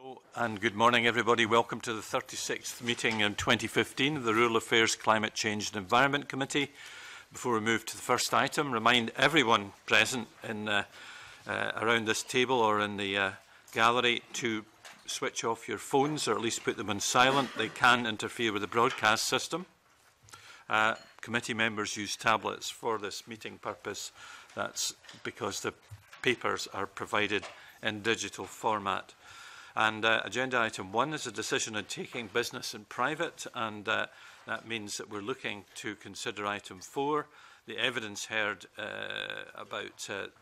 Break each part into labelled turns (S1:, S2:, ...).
S1: Hello and good morning everybody. Welcome to the 36th meeting in 2015 of the Rural Affairs, Climate Change and Environment Committee. Before we move to the first item, remind everyone present in, uh, uh, around this table or in the uh, gallery to switch off your phones or at least put them on silent. They can interfere with the broadcast system. Uh, committee members use tablets for this meeting purpose. That's because the papers are provided in digital format. And uh, agenda item one is a decision on taking business in private, and uh, that means that we're looking to consider item four, the evidence heard uh, about uh,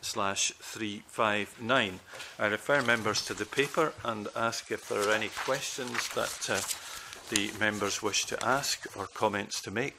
S1: slash 359. I refer members to the paper and ask if there are any questions that uh, the members wish to ask or comments to make.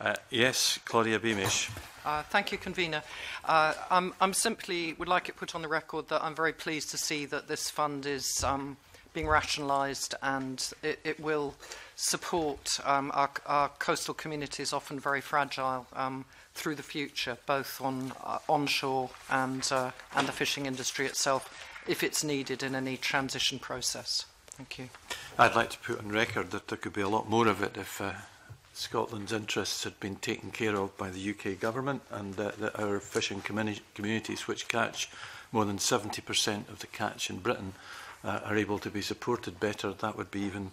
S1: Uh, yes, Claudia Beamish.
S2: Uh, thank you, Convener. Uh, I'm, I'm simply would like it put on the record that I'm very pleased to see that this fund is um, being rationalised and it, it will support um, our, our coastal communities, often very fragile, um, through the future, both on uh, onshore and, uh, and the fishing industry itself, if it's needed in any transition process. Thank you.
S1: I'd like to put on record that there could be a lot more of it if uh, Scotland's interests had been taken care of by the UK government and uh, that our fishing communi communities, which catch more than 70% of the catch in Britain, uh, are able to be supported better. That would be even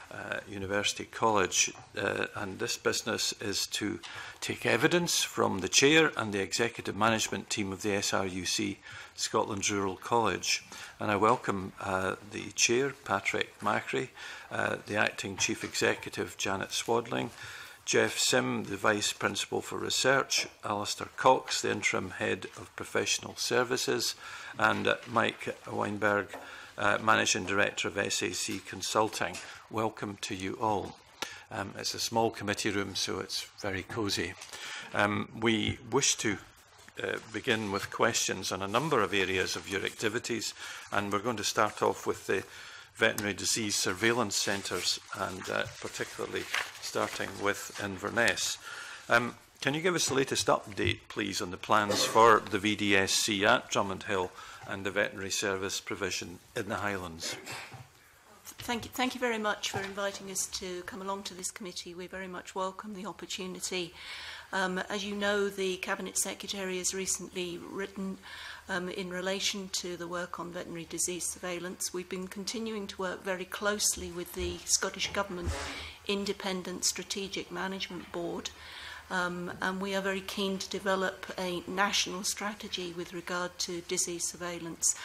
S1: uh, University College, uh, and this business is to take evidence from the chair and the executive management team of the SRUC, Scotland's Rural College. And I welcome uh, the chair, Patrick Macri, uh, the acting chief executive, Janet Swadling, Jeff Sim, the Vice Principal for Research, Alistair Cox, the Interim Head of Professional Services, and uh, Mike Weinberg, uh, Managing Director of SAC Consulting. Welcome to you all. Um, it's a small committee room, so it's very cosy. Um, we wish to uh, begin with questions on a number of areas of your activities, and we're going to start off with the veterinary disease surveillance centres, and uh, particularly starting with Inverness. Um, can you give us the latest update, please, on the plans for the VDSC at Drummond Hill? and the veterinary service provision in the Highlands.
S3: Thank you, thank you very much for inviting us to come along to this committee. We very much welcome the opportunity. Um, as you know, the Cabinet Secretary has recently written um, in relation to the work on veterinary disease surveillance. We've been continuing to work very closely with the Scottish Government Independent Strategic Management Board Um, and we are very keen to develop a national strategy with regard to disease surveillance.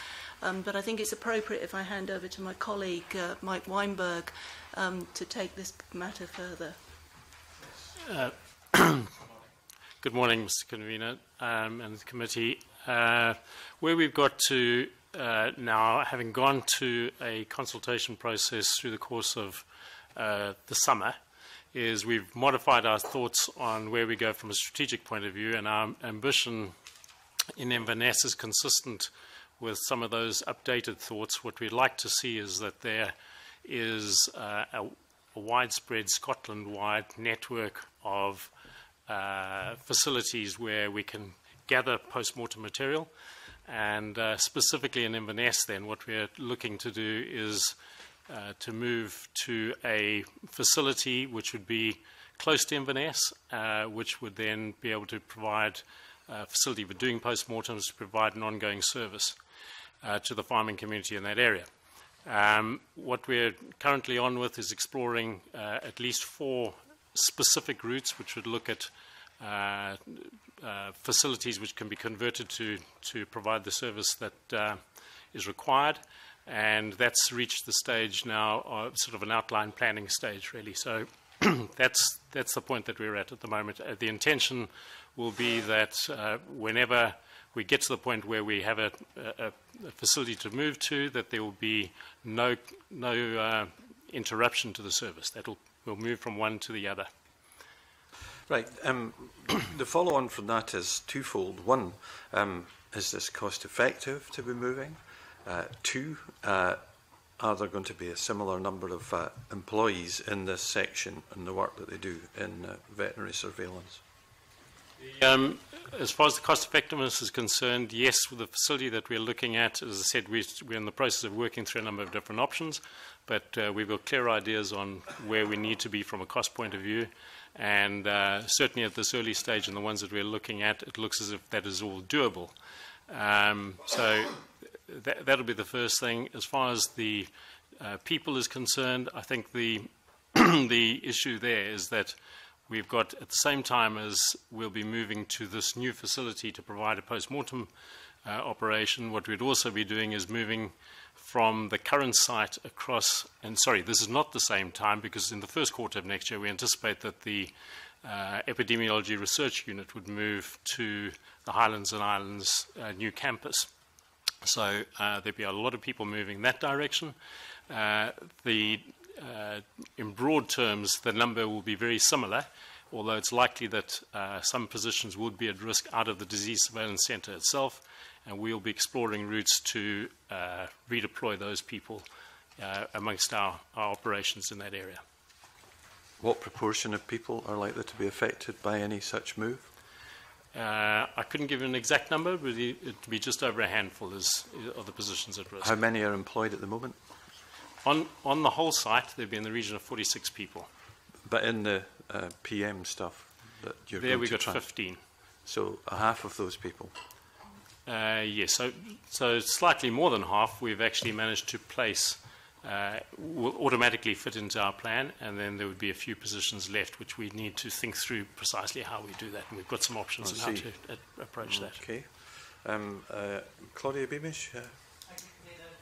S3: Um, but I think it's appropriate if I hand over to my colleague, uh, Mike Weinberg, um, to take this matter further.
S4: Uh, good morning, Mr. Convener um, and the committee. Uh, where we've got to uh, now, having gone to a consultation process through the course of uh, the summer, is we've modified our thoughts on where we go from a strategic point of view, and our ambition in Inverness is consistent with some of those updated thoughts. What we'd like to see is that there is uh, a, a, widespread Scotland-wide network of uh, facilities where we can gather post-mortem material. And uh, specifically in Inverness, then, what we're looking to do is uh, to move to a facility which would be close to Inverness, uh, which would then be able to provide a uh, facility for doing postmortems to provide an ongoing service uh, to the farming community in that area. Um, what we're currently on with is exploring uh, at least four specific routes which would look at uh, facilities which can be converted to, to provide the service that is required and that's reached the stage now, of uh, sort of an outline planning stage, really. So that's that's the point that we're at at the moment. Uh, the intention will be that uh, whenever we get to the point where we have a, a, a, facility to move to, that there will be no no uh, interruption to the service. That will will move from one to the other.
S1: Right. Um, the follow on from that is twofold. One, um, is this cost effective to be moving? Uh, two. Uh, are there going to be a similar number of uh, employees in this section and the work that they do in uh, veterinary surveillance?
S4: Um, as far as the cost effectiveness is concerned, yes, With the facility that we're looking at, as I said, we're, in the process of working through a number of different options, but uh, we've got clear ideas on where we need to be from a cost point of view. And uh, certainly at this early stage, and the ones that we're looking at, it looks as if that is all doable. Um, so that, that'll be the first thing. As far as the uh, people is concerned, I think the the issue there is that we've got at the same time as we'll be moving to this new facility to provide a post-mortem uh, operation, what we'd also be doing is moving from the current site across, and sorry, this is not the same time because in the first quarter of next year we anticipate that the uh, epidemiology research unit would move to the Highlands and Islands uh, new campus. So uh, there'd be a lot of people moving that direction. Uh, the, uh, in broad terms, the number will be very similar, although it's likely that uh, some positions would be at risk out of the disease surveillance centre itself, and we'll be exploring routes to uh, redeploy those people uh, amongst our, our operations in that area.
S1: What proportion of people are likely to be affected by any such move?
S4: Uh, I couldn't give you an exact number, but it would be just over a handful is, of the positions at risk.
S1: How many are employed at the moment?
S4: On, on the whole site, there'd be in the region of 46 people.
S1: But in the uh, PM stuff that you're
S4: There we got
S1: try.
S4: 15.
S1: So a half of those people?
S4: Uh, yes, so, so slightly more than half we've actually managed to place uh, will automatically fit into our plan, and then there would be a few positions left which we need to think through precisely how we do that. And we've got some options on how to uh, approach mm, that.
S1: Okay. Um, uh, Claudia Beamish. Uh.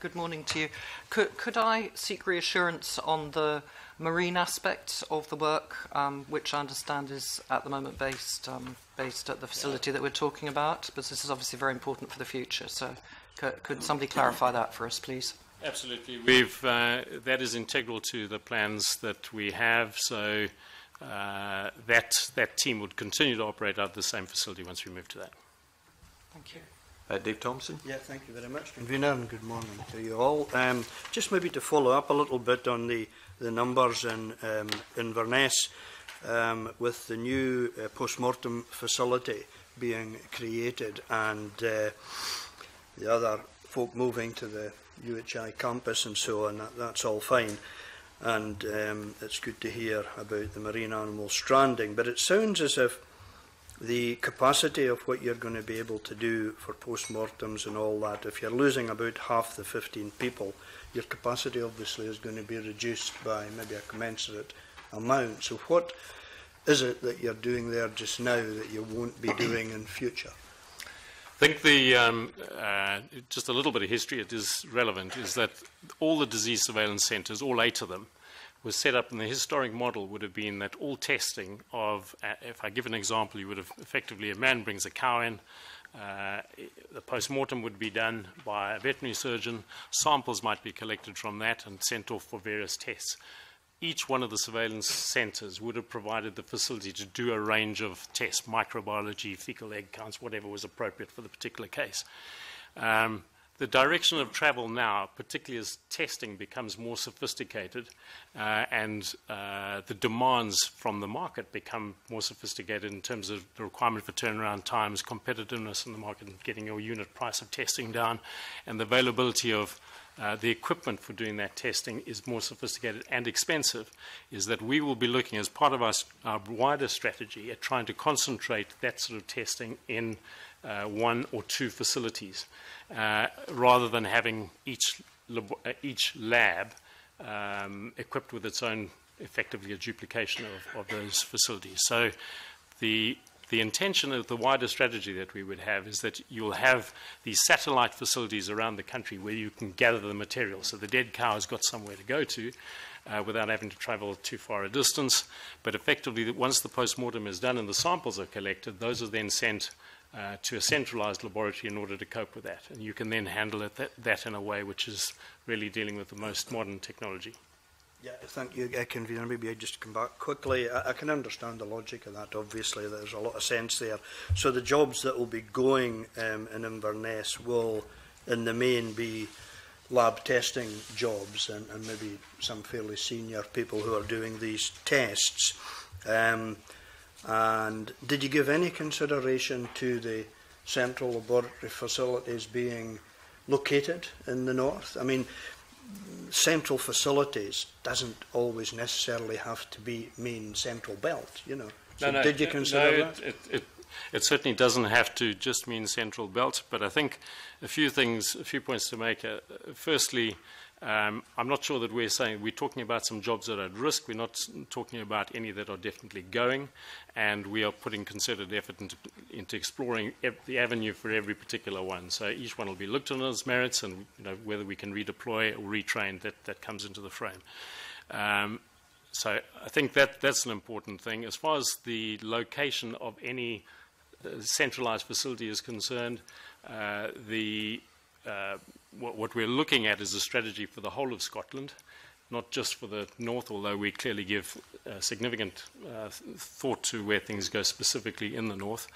S2: Good morning to you. Could, could I seek reassurance on the marine aspects of the work, um, which I understand is at the moment based um, based at the facility that we're talking about? But this is obviously very important for the future. So, could, could somebody clarify that for us, please?
S4: Absolutely. We've, uh, that is integral to the plans that we have. So uh, that, that team would continue to operate out of the same facility once we move to that.
S2: Thank you.
S1: Uh, Dave Thompson.
S5: Yeah, thank you very much, Convener, and good morning to you all. Um, just maybe to follow up a little bit on the, the numbers in um, Inverness um, with the new uh, post-mortem facility being created and uh, the other folk moving to the UHI campus and so on, that, that's all fine. And um, it's good to hear about the marine animal stranding. But it sounds as if the capacity of what you're going to be able to do for post-mortems and all that, if you're losing about half the 15 people, your capacity obviously is going to be reduced by maybe a commensurate amount. So what is it that you're doing there just now that you won't be doing in future?
S4: I think the, um, uh, just a little bit of history, it is relevant, is that all the disease surveillance centres, all eight of them, was set up, and the historic model would have been that all testing of, uh, if I give an example, you would have effectively a man brings a cow in, uh, the post-mortem would be done by a veterinary surgeon, samples might be collected from that and sent off for various tests each one of the surveillance centers would have provided the facility to do a range of tests, microbiology, fecal egg counts, whatever was appropriate for the particular case. Um, the direction of travel now, particularly as testing becomes more sophisticated uh, and uh, the demands from the market become more sophisticated in terms of the requirement for turnaround times, competitiveness in the market, and getting your unit price of testing down, and the availability of uh, the equipment for doing that testing is more sophisticated and expensive, is that we will be looking as part of our, our wider strategy at trying to concentrate that sort of testing in uh, one or two facilities, uh, rather than having each, lab, uh, each lab um, equipped with its own, effectively a duplication of, of those facilities. So the the intention of the wider strategy that we would have is that you'll have these satellite facilities around the country where you can gather the material. So the dead cow has got somewhere to go to uh, without having to travel too far a distance. But effectively, once the post-mortem is done and the samples are collected, those are then sent uh, to a centralized laboratory in order to cope with that. And you can then handle it, that in a way which is really dealing with the most modern technology.
S5: Yeah, thank you, uh, Convener. Maybe I just come back quickly. I, I can understand the logic of that, obviously. There's a lot of sense there. So the jobs that will be going um, in Inverness will, in the main, be lab testing jobs and, and maybe some fairly senior people who are doing these tests. Um, and did you give any consideration to the central laboratory facilities being located in the north? I mean, central facilities doesn't always necessarily have to be mean central belt, you know. So
S4: no, no,
S5: did you consider
S4: no, it,
S5: that?
S4: It, it, it, certainly doesn't have to just mean central belt, but I think a few things, a few points to make. Uh, firstly, um, I'm not sure that we're saying we're talking about some jobs that are at risk. We're not talking about any that are definitely going, and we are putting concerted effort into, into exploring the avenue for every particular one. So each one will be looked at on its merits, and you know, whether we can redeploy or retrain that that comes into the frame. Um, so I think that that's an important thing as far as the location of any uh, centralized facility is concerned. Uh, the uh, what, what we're looking at is a strategy for the whole of Scotland, not just for the north, although we clearly give uh, significant uh, thought to where things go specifically in the north.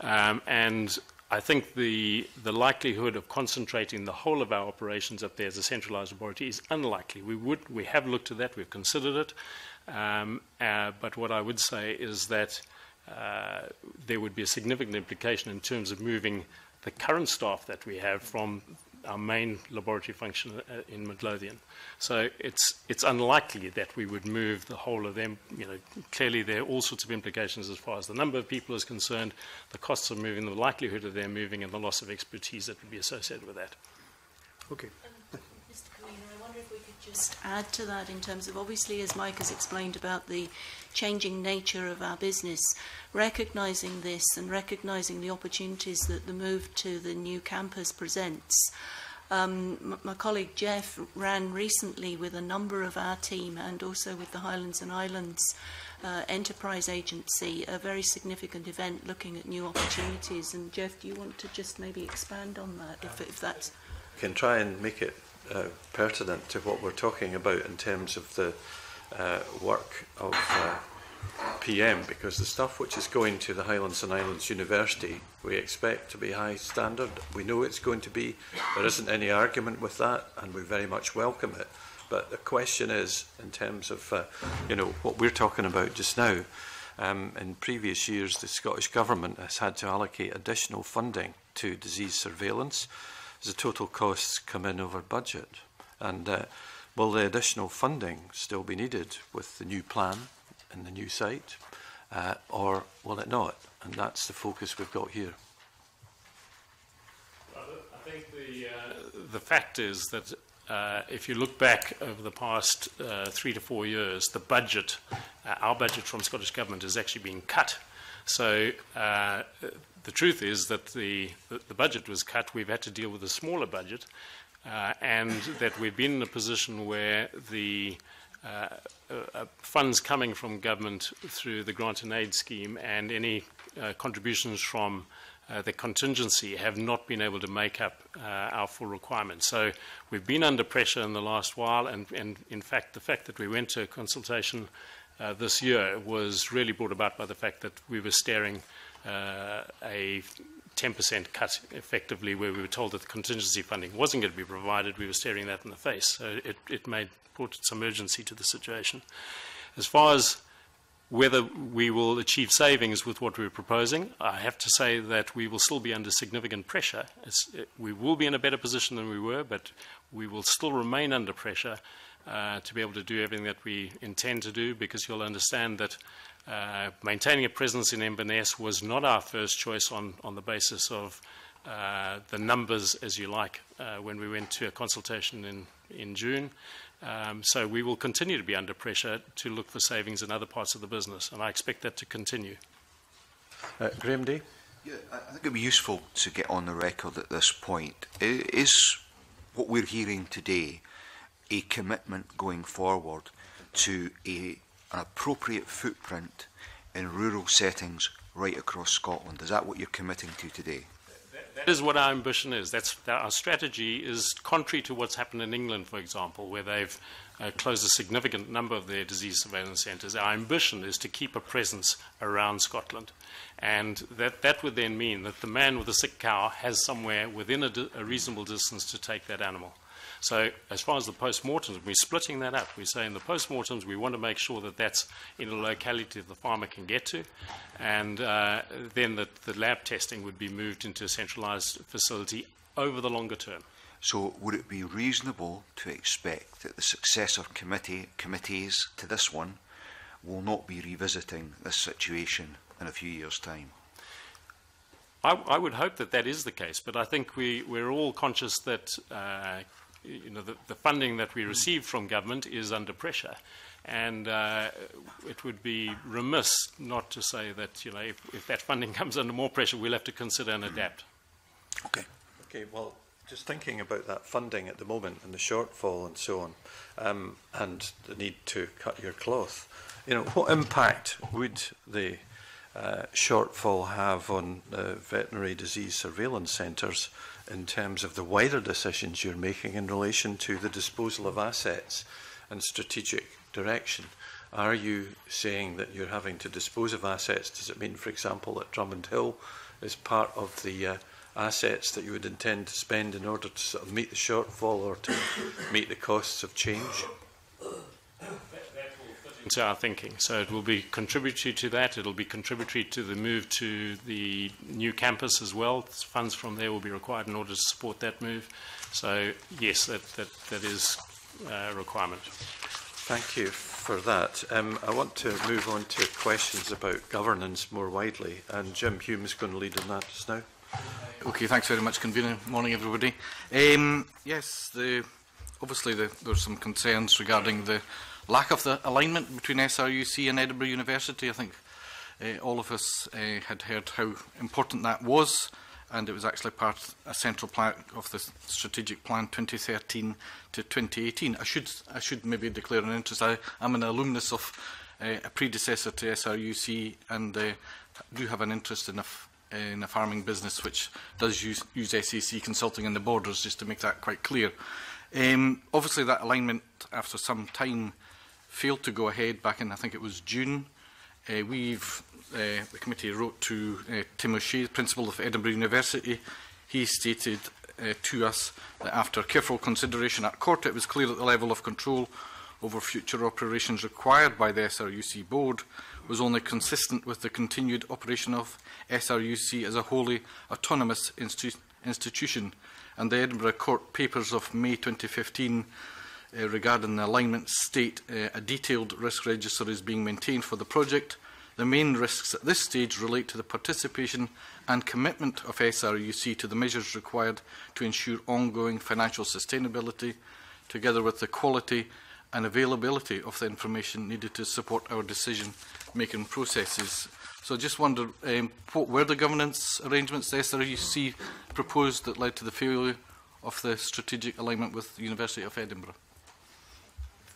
S4: Um, and I think the, the likelihood of concentrating the whole of our operations up there as a centralized authority is unlikely. We, would, we have looked at that, we've considered it. Um, uh, but what I would say is that uh, there would be a significant implication in terms of moving the current staff that we have from our main laboratory function uh, in Midlothian. So it's, it's unlikely that we would move the whole of them. You know, clearly there are all sorts of implications as far as the number of people is concerned, the costs of moving, the likelihood of their moving, and the loss of expertise that would be associated with that.
S5: Okay. Um, Mr.
S3: Colleen, I wonder if we could just add to that in terms of obviously, as Mike has explained about the changing nature of our business, recognizing this and recognizing the opportunities that the move to the new campus presents. Um, my colleague Jeff ran recently with a number of our team and also with the Highlands and Islands uh, Enterprise Agency a very significant event looking at new opportunities. And Jeff, do you want to just maybe expand on that if, if that's...
S1: can try and make it uh, pertinent to what we're talking about in terms of the uh, work of uh, PM because the stuff which is going to the Highlands and Islands University we expect to be high standard. We know it's going to be. There isn't any argument with that and we very much welcome it. But the question is, in terms of uh, you know what we're talking about just now, um, in previous years the Scottish Government has had to allocate additional funding to disease surveillance as the total costs come in over budget. And uh, Will the additional funding still be needed with the new plan and the new site, uh, or will it not? And that's the focus we've got here.
S4: I think the, uh, the fact is that uh, if you look back over the past uh, three to four years, the budget, uh, our budget from Scottish Government has actually been cut. So uh, the truth is that the, the budget was cut. We've had to deal with a smaller budget. uh, and that we've been in a position where the uh, uh, uh, funds coming from government through the grant and aid scheme and any uh, contributions from uh, the contingency have not been able to make up our full requirements. So we've been under pressure in the last while, and, and in fact, the fact that we went to consultation this year was really brought about by the fact that we were staring uh, a 10% cut effectively, where we were told that the contingency funding wasn't going to be provided, we were staring that in the face. So it, it made brought some urgency to the situation. As far as whether we will achieve savings with what we're proposing, I have to say that we will still be under significant pressure. It, we will be in a better position than we were, but we will still remain under pressure uh, to be able to do everything that we intend to do because you'll understand that Uh, maintaining a presence in Inverness was not our first choice on, on the basis of uh, the numbers, as you like, uh, when we went to a consultation in, in June. Um, so we will continue to be under pressure to look for savings in other parts of the business, and I expect that to continue.
S1: Uh, Graham Day?
S6: Yeah, I think it'd be useful to get on the record at this point. Is what we're hearing today a commitment going forward to a an appropriate footprint in rural settings right across Scotland. Is that what you're committing to today?
S4: that is what our ambition is. That's, that our strategy is contrary to what's happened in England, for example, where they've uh, closed a significant number of their disease surveillance centres. Our ambition is to keep a presence around Scotland. And that, that would then mean that the man with the sick cow has somewhere within a, a reasonable distance to take that animal. So as far as the postmortems, we're splitting that up. We say in the postmortems, we want to make sure that that's in a locality that the farmer can get to, and uh, then that the lab testing would be moved into a centralised facility over the longer term.
S6: So would it be reasonable to expect that the successor committee committees to this one will not be revisiting this situation in a few years' time?
S4: I, I would hope that that is the case, but I think we, we're all conscious that uh, you know, the, the funding that we receive from government is under pressure. And uh, it would be remiss not to say that, you know, if, if that funding comes under more pressure, we'll have to consider and adapt.
S6: Okay.
S1: Okay, well, just thinking about that funding at the moment and the shortfall and so on, um, and the need to cut your cloth, you know, what impact would the uh, shortfall have on uh, veterinary disease surveillance centres? in terms of the wider decisions you're making in relation to the disposal of assets and strategic direction. Are you saying that you're having to dispose of assets? Does it mean, for example, that Drummond Hill is part of the uh, assets that you would intend to spend in order to sort of meet the shortfall or to meet the costs of change?
S4: to our thinking. So it will be contributory to that. It'll be contributory to the move to the new campus as well. Funds from there will be required in order to support that move. So yes, that, that, that is a requirement.
S1: Thank you for that. Um, I want to move on to questions about governance more widely, and Jim Hume is going to lead on that just now.
S7: Okay, thanks very much, Convener. Morning, everybody. Um, yes, the, obviously the, there are some concerns regarding the lack of the alignment between SRUC and Edinburgh University. I think uh, all of us uh, had heard how important that was, and it was actually part a central part of the strategic plan 2013 to 2018. I should I should maybe declare an interest. I am an alumnus of uh, a predecessor to SRUC, and uh, do have an interest in a in a farming business which does use, use SEC consulting in the borders, just to make that quite clear. Um, obviously, that alignment after some time failed to go ahead back in, I think it was June. Uh, we've, uh, the committee wrote to uh, Tim O'Shea, principal of Edinburgh University. He stated uh, to us that after careful consideration at court, it was clear that the level of control over future operations required by the SRUC board was only consistent with the continued operation of SRUC as a wholly autonomous institu institution and the Edinburgh Court papers of May 2015 uh, regarding the alignment state, uh, a detailed risk register is being maintained for the project. The main risks at this stage relate to the participation and commitment of SRUC to the measures required to ensure ongoing financial sustainability, together with the quality and availability of the information needed to support our decision-making processes. So I just wonder, um, what were the governance arrangements the SRUC proposed that led to the failure of the strategic alignment with the University of Edinburgh?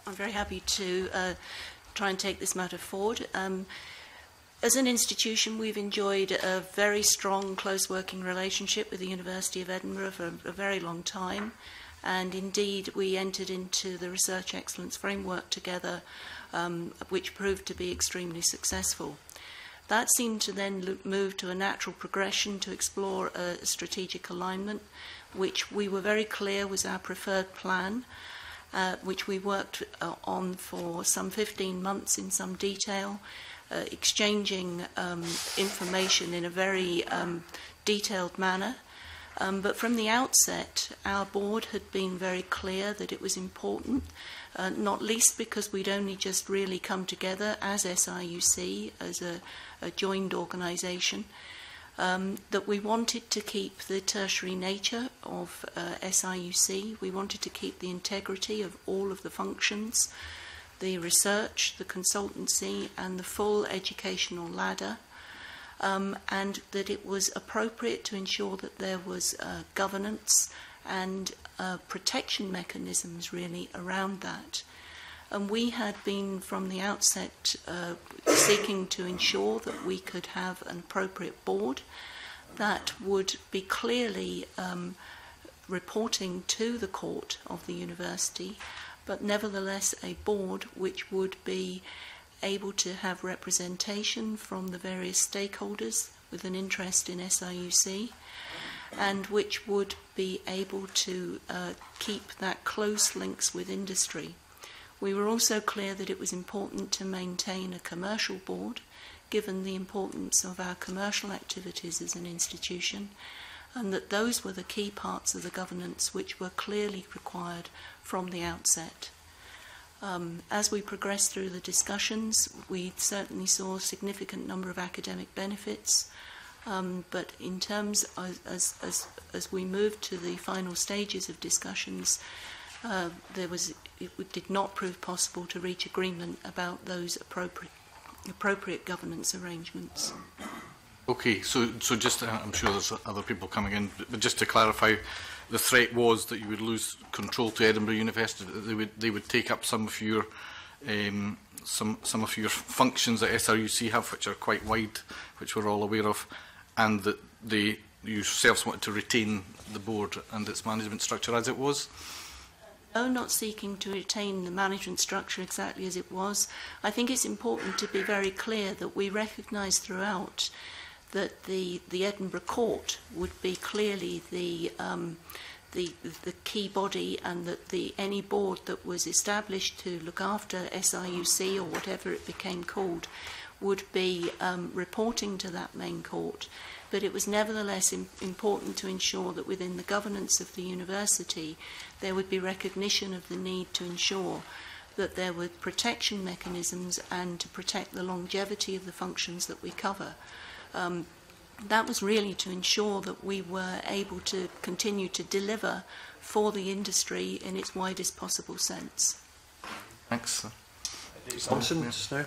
S3: I'm very happy to uh, try and take this matter forward. Um, as an institution, we've enjoyed a very strong, close working relationship with the University of Edinburgh for a, a very long time. And indeed, we entered into the Research Excellence Framework together, um, which proved to be extremely successful. That seemed to then move to a natural progression to explore a strategic alignment, which we were very clear was our preferred plan uh, which we worked uh, on for some 15 months in some detail, uh, exchanging um, information in a very um, detailed manner. Um, but from the outset, our board had been very clear that it was important, uh, not least because we'd only just really come together as SIUC, as a, a joined organisation, um, that we wanted to keep the tertiary nature of uh, SIUC, we wanted to keep the integrity of all of the functions, the research, the consultancy, and the full educational ladder. Um, and that it was appropriate to ensure that there was uh, governance and uh, protection mechanisms really around that. And we had been from the outset uh, seeking to ensure that we could have an appropriate board that would be clearly um, reporting to the court of the university, but nevertheless a board which would be able to have representation from the various stakeholders with an interest in SIUC and which would be able to uh, keep that close links with industry We were also clear that it was important to maintain a commercial board, given the importance of our commercial activities as an institution, and that those were the key parts of the governance which were clearly required from the outset. Um, as we progressed through the discussions, we certainly saw a significant number of academic benefits, um, but in terms of, as, as, as we moved to the final stages of discussions, uh, there was it did not prove possible to reach agreement about those appropriate appropriate governance arrangements.
S7: Okay, so so just uh, I'm sure there's other people coming in, but just to clarify, the threat was that you would lose control to Edinburgh University. That they would they would take up some of your um, some some of your functions that SRUC have, which are quite wide, which we're all aware of, and that they yourselves wanted to retain the board and its management structure as it was.
S3: O oh, not seeking to retain the management structure exactly as it was, I think it's important to be very clear that we recognise throughout that the, the Edinburgh Court would be clearly the, um, the, the key body and that the, any board that was established to look after SIUC or whatever it became called would be um, reporting to that main court. But it was nevertheless Im important to ensure that within the governance of the university there would be recognition of the need to ensure that there were protection mechanisms and to protect the longevity of the functions that we cover. Um, that was really to ensure that we were able to continue to deliver for the industry in its widest possible sense.
S7: Thanks.
S1: Thompson, just now.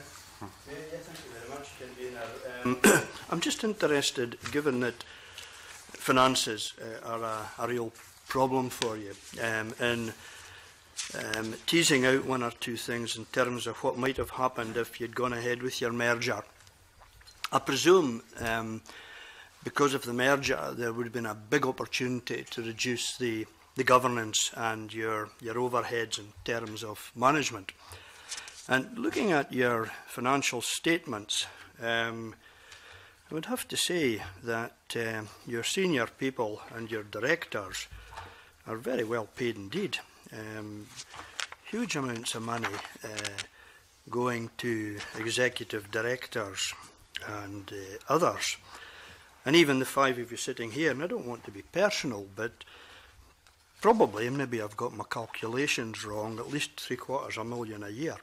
S5: I'm just interested, given that finances uh, are a, a real problem for you, um, in um, teasing out one or two things in terms of what might have happened if you'd gone ahead with your merger. I presume um, because of the merger there would have been a big opportunity to reduce the, the governance and your, your overheads in terms of management. Uh, And looking at your financial statements, um, I would have to say that uh, your senior people and your directors are very well paid indeed. Um, huge amounts of money uh, going to executive directors and uh, others. And even the five of you sitting here, and I don't want to be personal, but probably, maybe I've got my calculations wrong, at least three quarters of a million a year.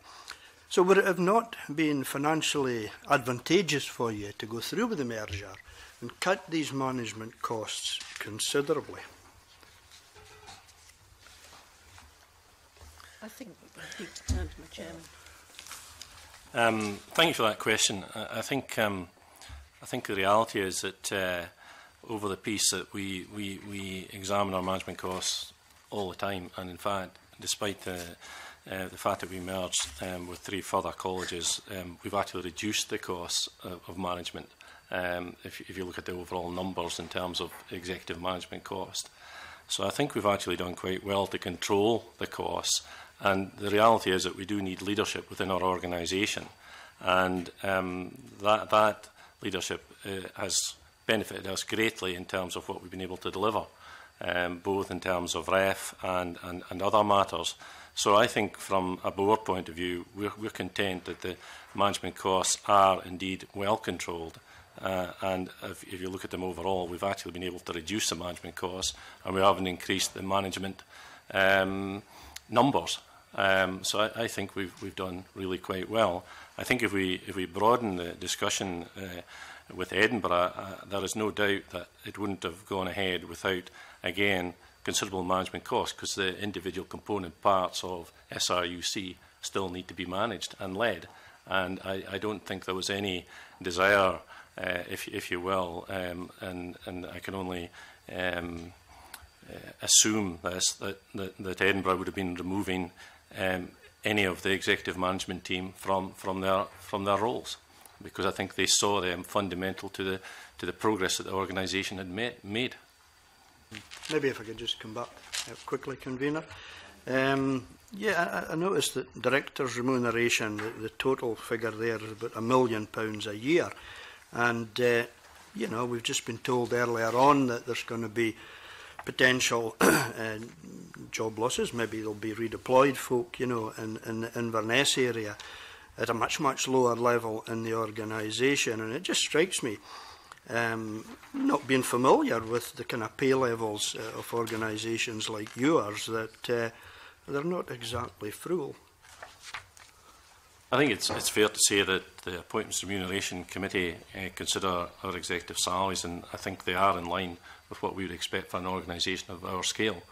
S5: So would it have not been financially advantageous for you to go through with the merger and cut these management costs considerably?
S3: I think we turn to my chairman.
S8: Um, thank you for that question. I, I think um, I think the reality is that uh, over the piece that we, we we examine our management costs all the time, and in fact, despite the uh, the fact that we merged um, with three further colleges, um, we've actually reduced the cost of, uh, of management. Um, if, if you look at the overall numbers in terms of executive management cost. So I think we've actually done quite well to control the costs. And the reality is that we do need leadership within our organisation. And um, that, that leadership uh, has benefited us greatly in terms of what we've been able to deliver, um, both in terms of REF and, and, and other matters. So I think from a board point of view, we're, we're content that the management costs are indeed well controlled. Uh, and if, if you look at them overall, we've actually been able to reduce the management costs and we haven't increased the management um, numbers. Um, so I, I think we've, we've done really quite well. I think if we, if we broaden the discussion uh, with Edinburgh, uh, there is no doubt that it wouldn't have gone ahead without, again, considerable management costs because the individual component parts of SRUC still need to be managed and led. And I, I don't think there was any desire, uh, if, if you will, um, and, and I can only um, uh, assume this, that, that, that Edinburgh would have been removing um, any of the executive management team from, from, their, from their roles because I think they saw them fundamental to the, to the progress that the organisation had made. Hmm.
S5: Maybe if I could just come back uh, quickly, convener. Um, yeah, I, I noticed that directors' remuneration, the, the total figure there is about a million pounds a year. And, uh, you know, we've just been told earlier on that there's going to be potential uh, job losses. Maybe they'll be redeployed folk, you know, in, in the Inverness area at a much, much lower level in the organisation. And it just strikes me um, not being familiar with the kind of pay levels uh, of organisations like yours, that uh, they're not exactly frugal.
S8: I think it's, it's fair to say that the Appointments Remuneration Committee uh, consider our executive salaries, and I think they are in line with what we would expect for an organisation of our scale.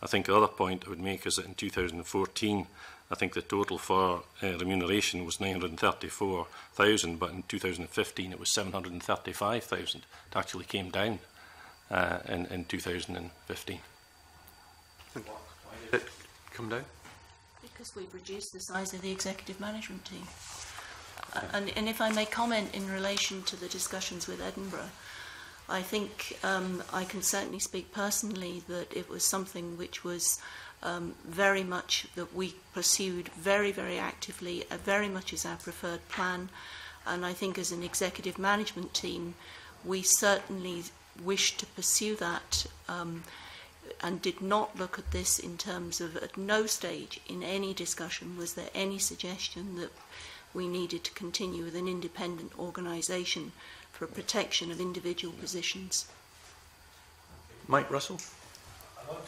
S8: I think the other point I would make is that in 2014, I think the total for uh, remuneration was 934,000, but in 2015 it was 735,000. It actually came down uh, in, in 2015.
S1: Why did it come down?
S3: Because we've reduced the size of the executive management team. And, and if I may comment in relation to the discussions with Edinburgh, I think um, I can certainly speak personally that it was something which was um, very much that we pursued very, very actively, uh, very much as our preferred plan. And I think as an executive management team, we certainly wished to pursue that um, and did not look at this in terms of at no stage in any discussion was there any suggestion that we needed to continue with an independent organisation for protection of individual positions.
S1: Mike Russell.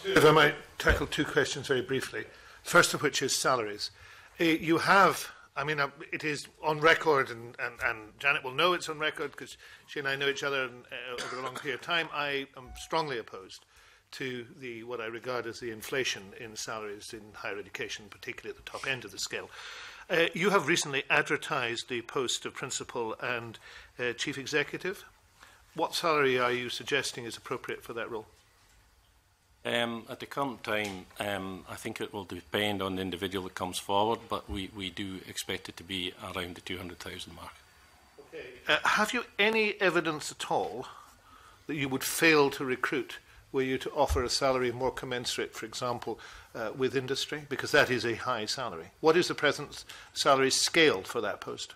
S9: If I might tackle two questions very briefly. First of which is salaries. Eh, you have, I mean, uh, it is on record, and, and, and Janet will know it's on record because she and I know each other and, uh, over a long period of time. I am strongly opposed to the what I regard as the inflation in salaries in higher education, particularly at the top end of the scale. Uh, you have recently advertised the post of principal and uh, chief executive. What salary are you suggesting is appropriate for that role?
S8: Um, at the current time, um, I think it will depend on the individual that comes forward, but we, we do expect it to be around the 200,000 mark.
S9: Okay. Uh, have you any evidence at all that you would fail to recruit were you to offer a salary more commensurate, for example, uh, with industry? Because that is a high salary. What is the present salary scale for that post?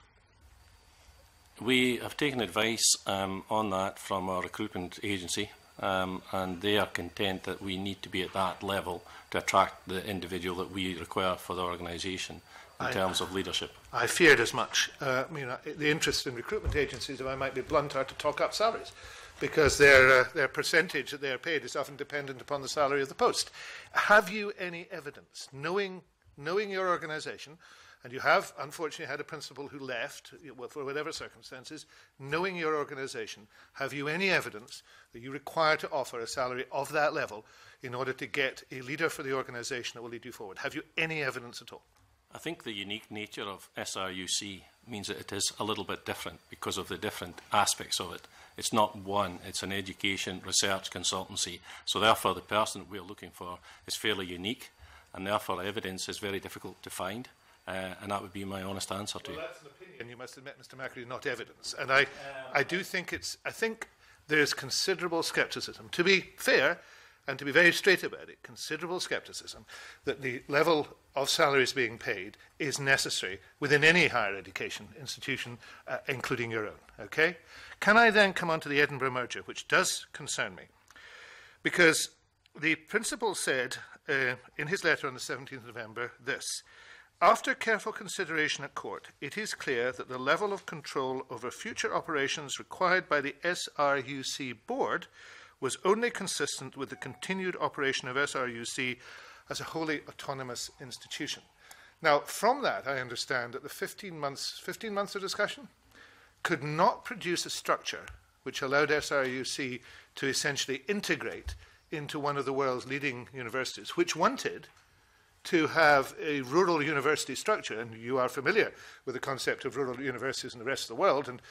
S8: We have taken advice um, on that from our recruitment agency, um, and they are content that we need to be at that level to attract the individual that we require for the organisation in I, terms of leadership.
S9: I feared as much. Uh, mean, know, the interest in recruitment agencies, if I might be blunt, are to talk up salaries because their, uh, their percentage that they are paid is often dependent upon the salary of the post. Have you any evidence, knowing, knowing your organisation, And you have, unfortunately, had a principal who left, for whatever circumstances, knowing your organization, have you any evidence that you require to offer a salary of that level in order to get a leader for the organization that will lead you forward? Have you any evidence at all?
S8: I think the unique nature of SRUC means that it is a little bit different because of the different aspects of it. It's not one, it's an education, research, consultancy. So therefore the person we're looking for is fairly unique and therefore evidence is very difficult to find. Uh, and that would be my honest answer to
S9: well,
S8: you.
S9: That's an opinion. You must admit, Mr. Macri, not evidence. And I, um, I do think it's. I think there is considerable scepticism. To be fair, and to be very straight about it, considerable scepticism that the level of salaries being paid is necessary within any higher education institution, uh, including your own. Okay? Can I then come on to the Edinburgh merger, which does concern me? Because the principal said uh, in his letter on the 17th of November this After careful consideration at court, it is clear that the level of control over future operations required by the SRUC board was only consistent with the continued operation of SRUC as a wholly autonomous institution. Now, from that, I understand that the 15 months, 15 months of discussion could not produce a structure which allowed SRUC to essentially integrate into one of the world's leading universities, which wanted – to have a rural university structure, and you are familiar with the concept of rural universities in the rest of the world, and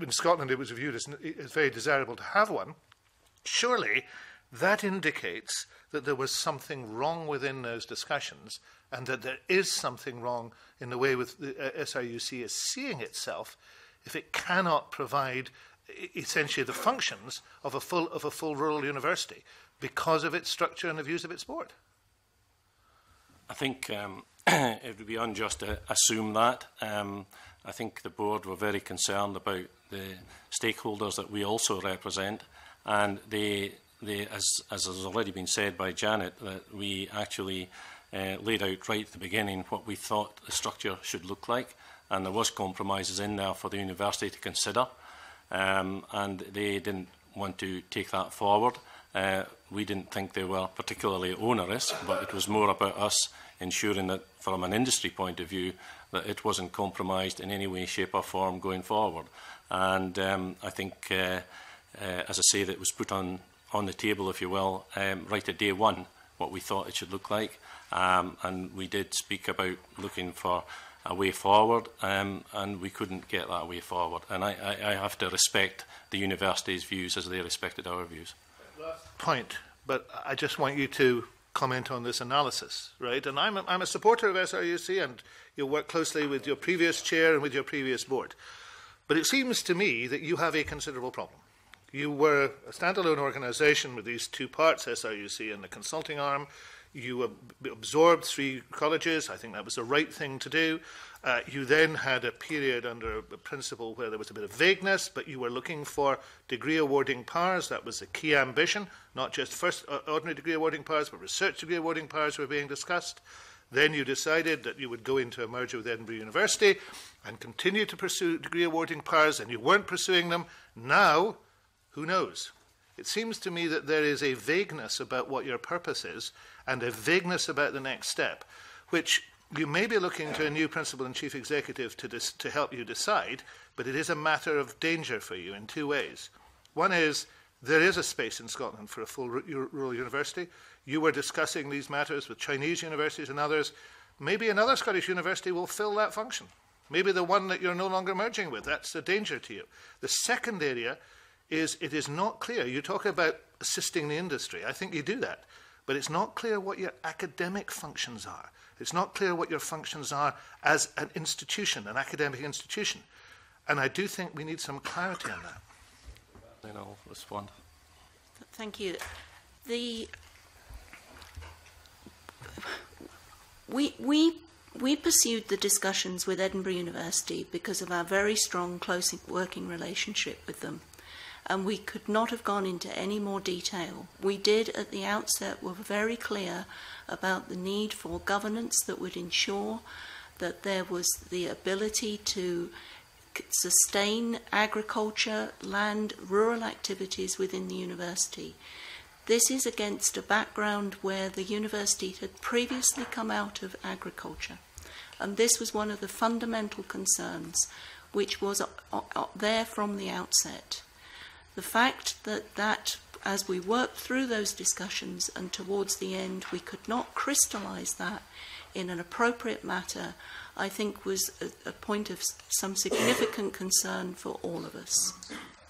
S9: in Scotland it was viewed as, as very desirable to have one, surely that indicates that there was something wrong within those discussions and that there is something wrong in the way with the uh, SIUC is seeing itself if it cannot provide essentially the functions of a full of a full rural university because of its structure and the views of its board.
S8: I think um, it would be unjust to assume that. Um, I think the board were very concerned about the stakeholders that we also represent, and they, they as, as has already been said by Janet, that we actually uh, laid out right at the beginning what we thought the structure should look like, and there was compromises in there for the university to consider, um, and they didn't want to take that forward. Uh, we didn't think they were particularly onerous, but it was more about us ensuring that from an industry point of view that it wasn't compromised in any way, shape or form going forward. And um, I think, uh, uh, as I say, that it was put on, on the table, if you will, um, right at day one, what we thought it should look like. Um, and we did speak about looking for a way forward, um, and we couldn't get that way forward. And I, I, I have to respect the university's views as they respected our views.
S9: point, but I just want you to comment on this analysis, right? And I'm a, I'm a supporter of SRUC, and you work closely with your previous chair and with your previous board. But it seems to me that you have a considerable problem. You were a standalone organisation with these two parts, SRUC and the consulting arm. You absorbed three colleges. I think that was the right thing to do. Uh, you then had a period under a principle where there was a bit of vagueness, but you were looking for degree awarding powers. That was a key ambition. Not just first uh, ordinary degree awarding powers, but research degree awarding powers were being discussed. Then you decided that you would go into a merger with Edinburgh University and continue to pursue degree awarding powers, and you weren't pursuing them. Now, who knows? It seems to me that there is a vagueness about what your purpose is and a vagueness about the next step, which you may be looking to a new principal and chief executive to, dis- to help you decide, but it is a matter of danger for you in two ways. One is there is a space in Scotland for a full r- rural university. You were discussing these matters with Chinese universities and others. Maybe another Scottish university will fill that function. Maybe the one that you're no longer merging with. That's a danger to you. The second area is it is not clear. You talk about assisting the industry. I think you do that. But it's not clear what your academic functions are. It's not clear what your functions are as an institution, an academic institution. And I do think we need some clarity on that.
S8: Then I'll respond.
S3: Thank you. The we we we pursued the discussions with Edinburgh University because of our very strong close working relationship with them. and we could not have gone into any more detail. We did at the outset were very clear about the need for governance that would ensure that there was the ability to sustain agriculture, land, rural activities within the university. This is against a background where the university had previously come out of agriculture. And this was one of the fundamental concerns which was uh, uh, there from the outset. the fact that that as we worked through those discussions and towards the end we could not crystallize that in an appropriate matter I think was a, a point of some significant concern for all of us.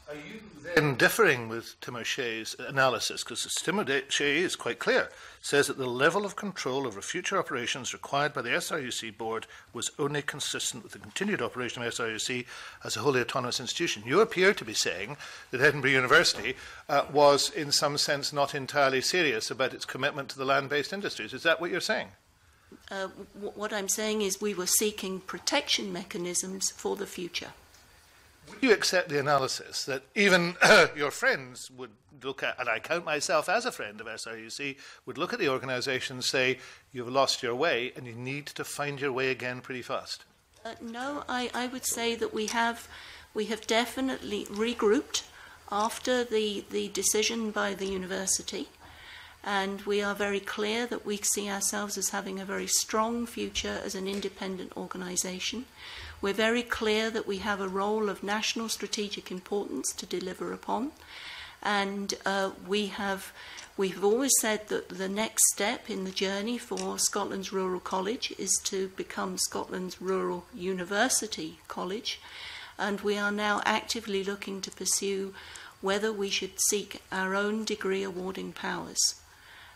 S9: Are you then differing with Timoshea's analysis? Because Timoshea's is quite clear, says that the level of control over future operations required by the SRUC board was only consistent with the continued operation of SRUC as a wholly autonomous institution. You appear to be saying that Edinburgh University uh, was, in some sense, not entirely serious about its commitment to the land-based industries. Is that what you're saying?
S3: Uh, what I'm saying is we were seeking protection mechanisms for the future.
S9: Would you accept the analysis that even your friends would look at, and I count myself as a friend of SRUC, would look at the organisation and say, you've lost your way and you need to find your way again pretty fast?
S3: Uh, no, I, I would say that we have, we have definitely regrouped after the, the decision by the university and we are very clear that we see ourselves as having a very strong future as an independent organisation. We're very clear that we have a role of national strategic importance to deliver upon. And uh, we have We've always said that the next step in the journey for Scotland's Rural College is to become Scotland's Rural University College, and we are now actively looking to pursue whether we should seek our own degree awarding powers.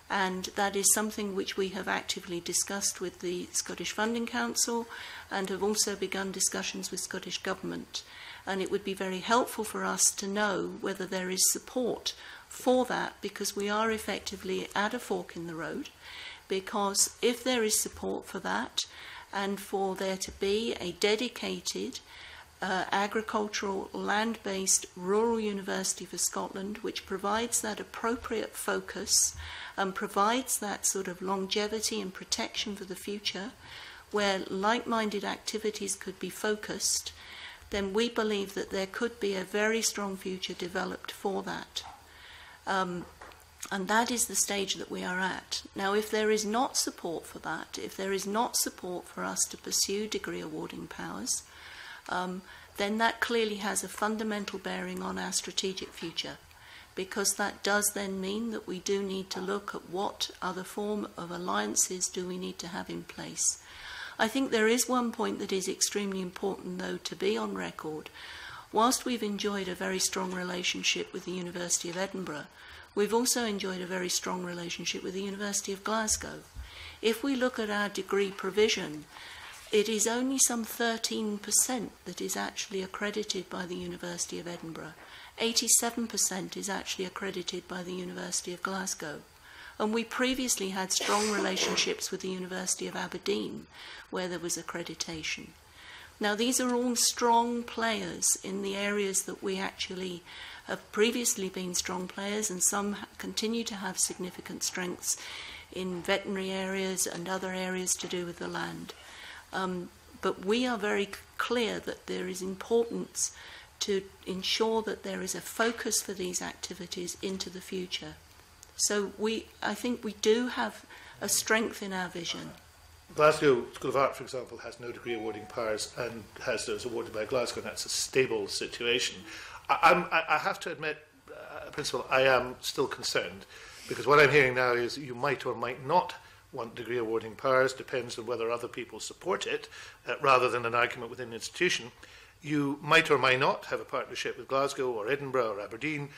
S3: and that is something which we have actively discussed with the Scottish Funding Council and have also begun discussions with Scottish Government. And it would be very helpful for us to know whether there is support for that because we are effectively at a fork in the road. Because if there is support for that and for there to be a dedicated uh, agricultural land based rural university for Scotland which provides that appropriate focus and provides that sort of longevity and protection for the future, where like minded activities could be focused, then we believe that there could be a very strong future developed for that. Um, and that is the stage that we are at. Now, if there is not support for that, if there is not support for us to pursue degree awarding powers, um, then that clearly has a fundamental bearing on our strategic future. because that does then mean that we do need to look at what other form of alliances do we need to have in place. I think there is one point that is extremely important, though, to be on record. Whilst we've enjoyed a very strong relationship with the University of Edinburgh, we've also enjoyed a very strong relationship with the University of Glasgow. If we look at our degree provision, it is only some 13% that is actually accredited by the University of Edinburgh. 87% is actually accredited by the University of Glasgow. And we previously had strong relationships with the University of Aberdeen, where there was accreditation. Now, these are all strong players in the areas that we actually have previously been strong players, and some continue to have significant strengths in veterinary areas and other areas to do with the land. Um, but we are very clear that there is importance to ensure that there is a focus for these activities into the future. So we, I think we do have a strength in our vision.
S9: Glasgow School of Art, for example, has no degree awarding powers and has those awarded by Glasgow, and that's a stable situation. I, I have to admit, uh, Principal, I am still concerned because what I'm hearing now is you might or might not want degree awarding powers, depends on whether other people support it, uh, rather than an argument within an institution you might or might not have a partnership with Glasgow or Edinburgh or Aberdeen.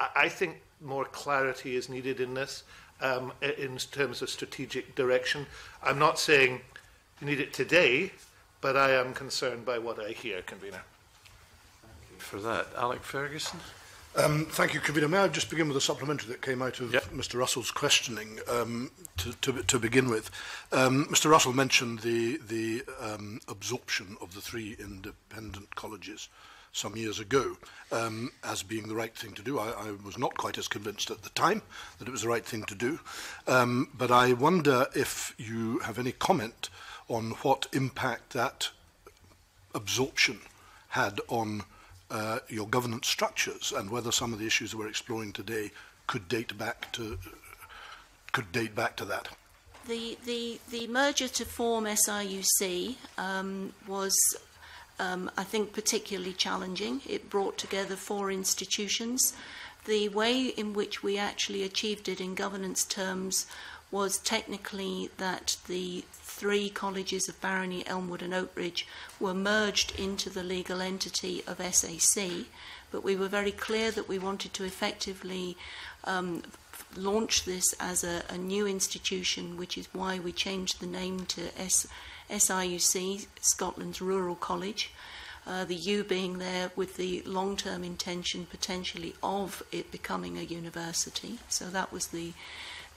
S9: I, I think more clarity is needed in this um, in terms of strategic direction. I'm not saying you need it today, but I am concerned by what I hear, convener.
S1: For that, Alec Ferguson.
S10: Um, thank you, Kavita. May I just begin with a supplementary that came out of yep. Mr. Russell's questioning um, to, to, to begin with? Um, Mr. Russell mentioned the, the um, absorption of the three independent colleges some years ago um, as being the right thing to do. I, I was not quite as convinced at the time that it was the right thing to do. Um, but I wonder if you have any comment on what impact that absorption had on uh, your governance structures and whether some of the issues that we're exploring today could date back to uh, could date back to that.
S3: The the the merger to form SIUC um, was. Um, I think particularly challenging. It brought together four institutions. The way in which we actually achieved it in governance terms was technically that the three colleges of Barony, Elmwood, and Oakridge were merged into the legal entity of SAC, but we were very clear that we wanted to effectively um, launch this as a, a new institution, which is why we changed the name to S- SIUC, Scotland's Rural College. Uh, the U being there with the long term intention potentially of it becoming a university. So that was the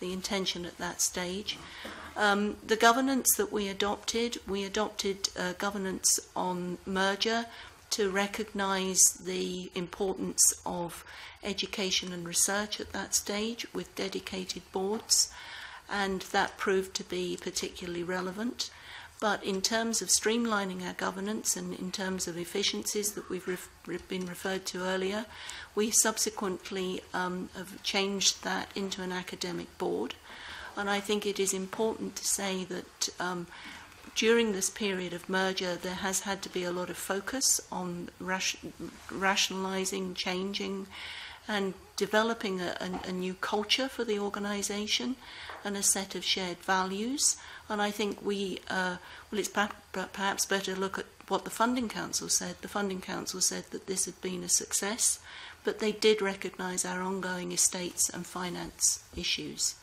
S3: the intention at that stage. Um, the governance that we adopted, we adopted uh, governance on merger to recognise the importance of education and research at that stage with dedicated boards, and that proved to be particularly relevant. But in terms of streamlining our governance and in terms of efficiencies that we've ref been referred to earlier, We subsequently um, have changed that into an academic board. And I think it is important to say that um, during this period of merger, there has had to be a lot of focus on rationalizing, changing, and developing a, a, a new culture for the organization and a set of shared values. And I think we, uh, well, it's perhaps better look at what the Funding Council said. The Funding Council said that this had been a success but they did recognise our ongoing estates and finance issues.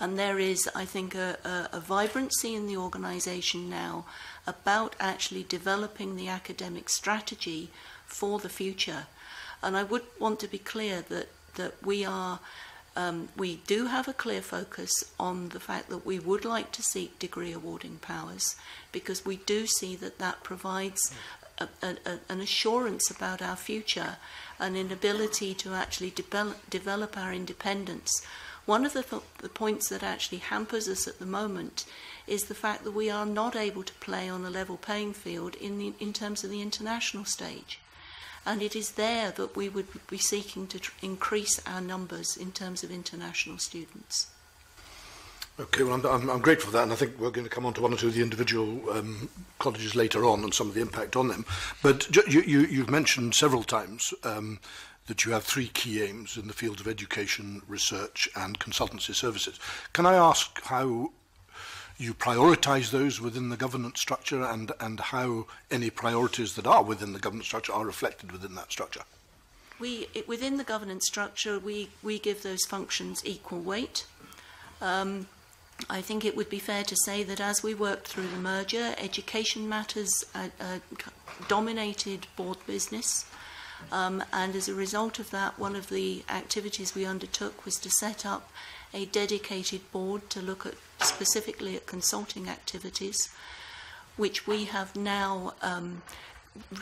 S3: And there is, I think, a, a, a vibrancy in the organisation now about actually developing the academic strategy for the future. And I would want to be clear that, that we are um, we do have a clear focus on the fact that we would like to seek degree awarding powers because we do see that that provides a, a, a, an assurance about our future and an ability to actually develop, develop our independence One of the, the points that actually hampers us at the moment is the fact that we are not able to play on a level playing field in, the, in terms of the international stage. And it is there that we would be seeking to increase our numbers in terms of international students.
S10: Okay, well, I'm, I'm, I'm grateful for that, and I think we're going to come on to one or two of the individual um, colleges later on and some of the impact on them. But you, you, you've mentioned several times um, that you have three key aims in the fields of education, research and consultancy services. Can I ask how you prioritise those within the governance structure and, and how any priorities that are within the governance structure are reflected within that structure?
S3: We, it, within the governance structure, we, we give those functions equal weight. Um, I think it would be fair to say that as we worked through the merger, education matters uh, uh, dominated board business. Uh, Um, and as a result of that, one of the activities we undertook was to set up a dedicated board to look at specifically at consulting activities, which we have now um,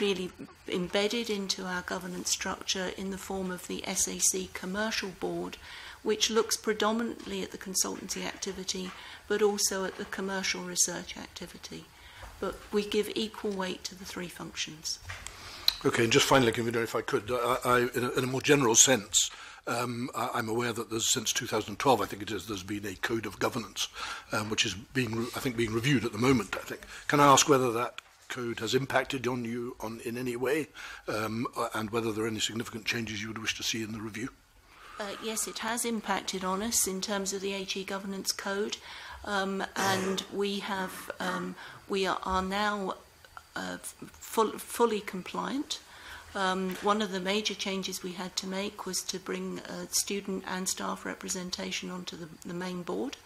S3: really embedded into our governance structure in the form of the SAC Commercial Board, which looks predominantly at the consultancy activity but also at the commercial research activity. But we give equal weight to the three functions.
S10: Okay, and just finally, Convener, if I could, I, I, in, a, in a more general sense, um, I, I'm aware that there's, since 2012, I think it is, there's been a code of governance, um, which is being, I think, being reviewed at the moment. I think. Can I ask whether that code has impacted on you on, in any way, um, and whether there are any significant changes you would wish to see in the review?
S3: Uh, yes, it has impacted on us in terms of the HE governance code, um, and we have um, we are, are now uh, full, fully compliant. Um, one of the major changes we had to make was to bring uh, student and staff representation onto the, the main board,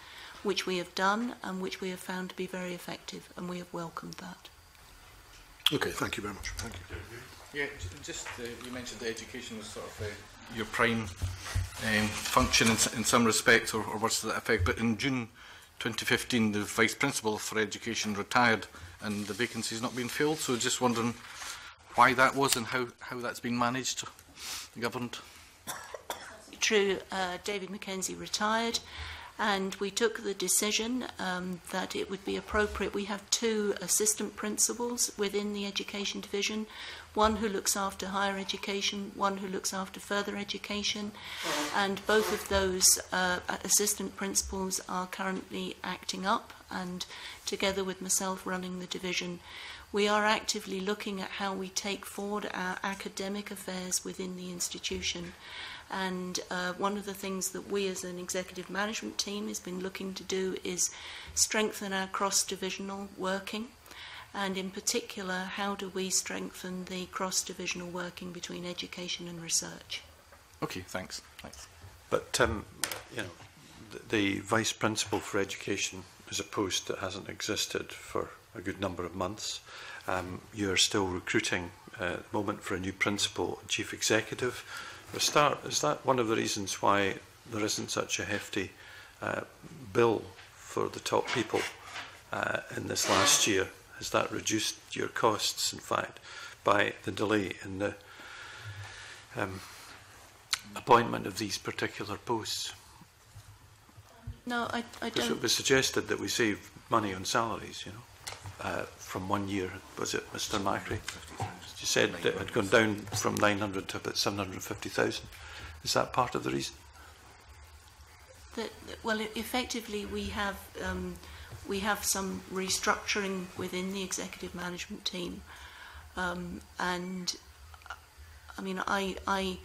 S3: which we have done and which we have found to be very effective, and we have welcomed that.
S10: Okay, thank you very much. Thank you.
S7: Yeah, just uh, you mentioned the education was sort of uh, your prime um, function in, in some respects, or, or what's to that effect. But in June 2015, the vice principal for education retired and the vacancy's not been filled. So just wondering why that was and how, how that's been managed and governed.
S3: True, uh, David McKenzie retired and we took the decision um, that it would be appropriate. We have two assistant principals within the education division, one who looks after higher education, one who looks after further education, and both of those uh, assistant principals are currently acting up and together with myself running the division, we are actively looking at how we take forward our academic affairs within the institution. And uh, one of the things that we as an executive management team has been looking to do is strengthen our cross-divisional working. And in particular, how do we strengthen the cross-divisional working between education and research?
S7: Okay, thanks. Thanks.
S1: But um, you know, the, the vice principal for education is a post that hasn't existed for a good number of months. Um, you're still recruiting uh, at the moment for a new principal chief executive. For start, is that one of the reasons why there isn't such a hefty uh, bill for the top people uh, in this last year? Has that reduced your costs, in fact, by the delay in the um, appointment of these particular posts?
S3: No, I, I don't.
S1: It was suggested that we save money on salaries, you know, uh, from one year, was it, Mr. Macri? You said it had gone down from 900 to about 750,000. Is that part of the reason?
S3: That, well, e-, effectively, we have um, we have some restructuring within the executive management team, um, and I mean, I, I,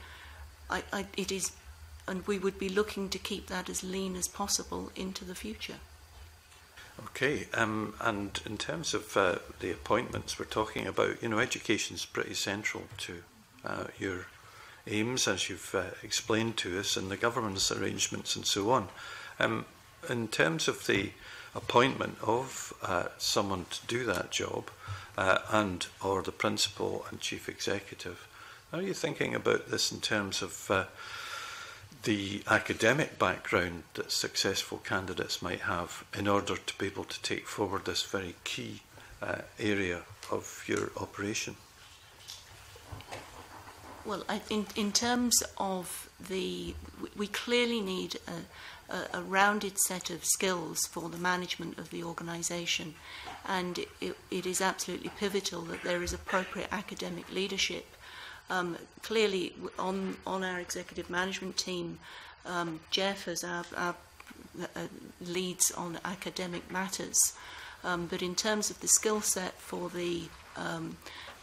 S3: I, I, it is and we would be looking to keep that as lean as possible into the future.
S1: Okay, um, and in terms of uh, the appointments we're talking about, you know, education is pretty central to uh, your aims, as you've uh, explained to us, and the government's arrangements and so on. Um, in terms of the appointment of uh, someone to do that job, uh, and or the principal and chief executive, how are you thinking about this in terms of? Uh, the academic background that successful candidates might have in order to be able to take forward this very key uh, area of your operation?
S3: Well, I, in, in terms of the, we clearly need a, a, a rounded set of skills for the management of the organisation, and it, it is absolutely pivotal that there is appropriate academic leadership Um, clearly, on, on our executive management team, um, Jeff as our, our uh, leads on academic matters. Um, but in terms of the skill set for the um,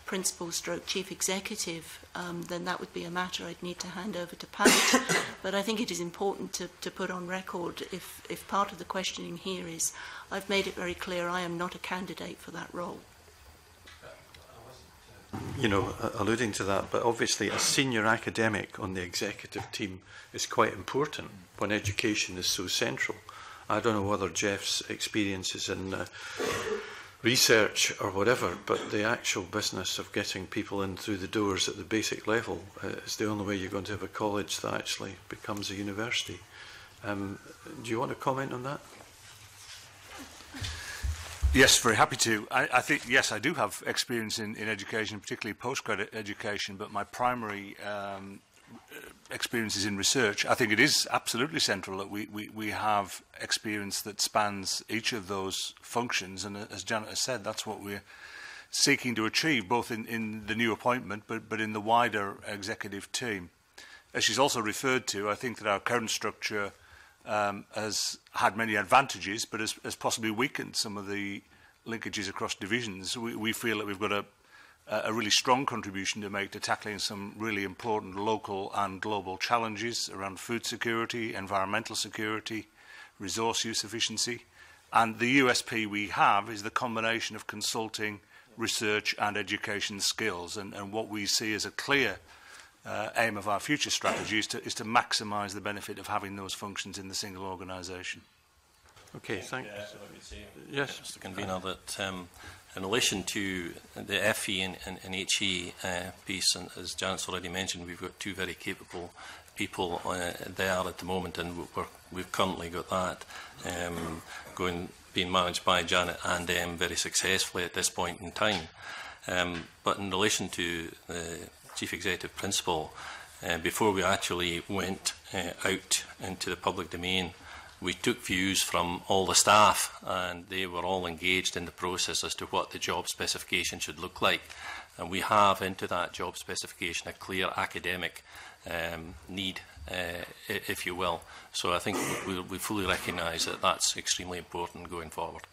S3: principal stroke chief executive, um, then that would be a matter I'd need to hand over to Pat. but I think it is important to, to put on record if, if part of the questioning here is I've made it very clear I am not a candidate for that role
S1: you know, alluding to that, but obviously a senior academic on the executive team is quite important when education is so central. I don't know whether Jeff's experiences in uh, research or whatever, but the actual business of getting people in through the doors at the basic level uh, is the only way you're going to have a college that actually becomes a university. Um, do you want to comment on that?
S11: Yes, very happy to. I, I, think, yes, I do have experience in, in education, particularly postgrad education, but my primary um, experience is in research. I think it is absolutely central that we, we, we have experience that spans each of those functions. And uh, as Janet has said, that's what we're seeking to achieve, both in, in the new appointment, but, but in the wider executive team. As she's also referred to, I think that our current structure um, has had many advantages, but has, has possibly weakened some of the linkages across divisions. We, we feel that we've got a, a really strong contribution to make to tackling some really important local and global challenges around food security, environmental security, resource use efficiency. And the USP we have is the combination of consulting, research and education skills. And, and what we see as a clear uh, aim of our future strategy is to, is to maximise the benefit of having those functions in the single organisation.
S1: Okay, thanks.
S8: Yeah, so
S1: yes.
S8: Mr Convener, that um, in relation to the FE and, and, and HE uh, piece, and as Janet's already mentioned, we've got two very capable people uh, there at the moment, and we're, we've currently got that um, going being managed by Janet and um, very successfully at this point in time. Um, but in relation to the chief executive principal, uh, before we actually went uh, out into the public domain, we took views from all the staff and they were all engaged in the process as to what the job specification should look like. And we have into that job specification a clear academic um, need, uh, if you will. So I think we, we fully recognise that that's extremely important going forward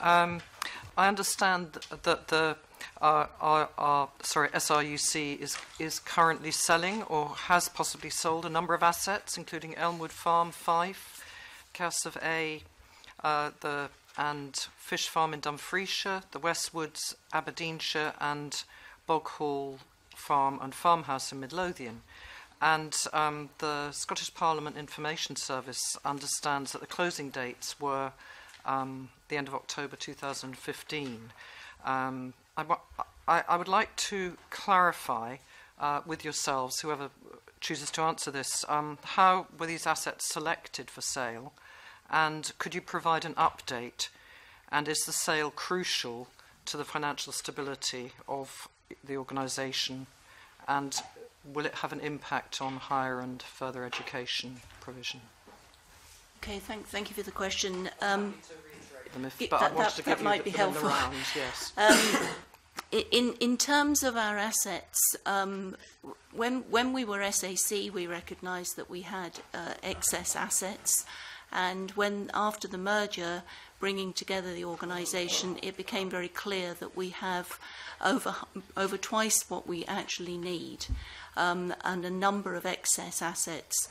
S1: Um,
S2: I understand that the uh, our, uh, our, uh, sorry, SRUC is, is currently selling or has possibly sold a number of assets, including Elmwood Farm, Fife, Cass of A, uh, the, and Fish Farm in Dumfriesshire, the Westwoods, Aberdeenshire, and Boghall Farm and Farmhouse in Midlothian. And um, the Scottish Parliament Information Service understands that the closing dates were um, the end of October 2015. Um, I, I, I would like to clarify uh, with yourselves, whoever chooses to answer this, um, how were these assets selected for sale? And could you provide an update? And is the sale crucial to the financial stability of the organisation? And will it have an impact on higher and further education provision?
S3: Okay, thanks. Thank you for the question. Um,
S2: if, but
S3: that,
S2: I
S3: that,
S2: to
S3: that might be helpful.
S2: Rounds, yes.
S3: um, in in terms of our assets, um, when when we were SAC, we recognised that we had uh, excess assets, and when after the merger, bringing together the organisation, it became very clear that we have over over twice what we actually need, um, and a number of excess assets.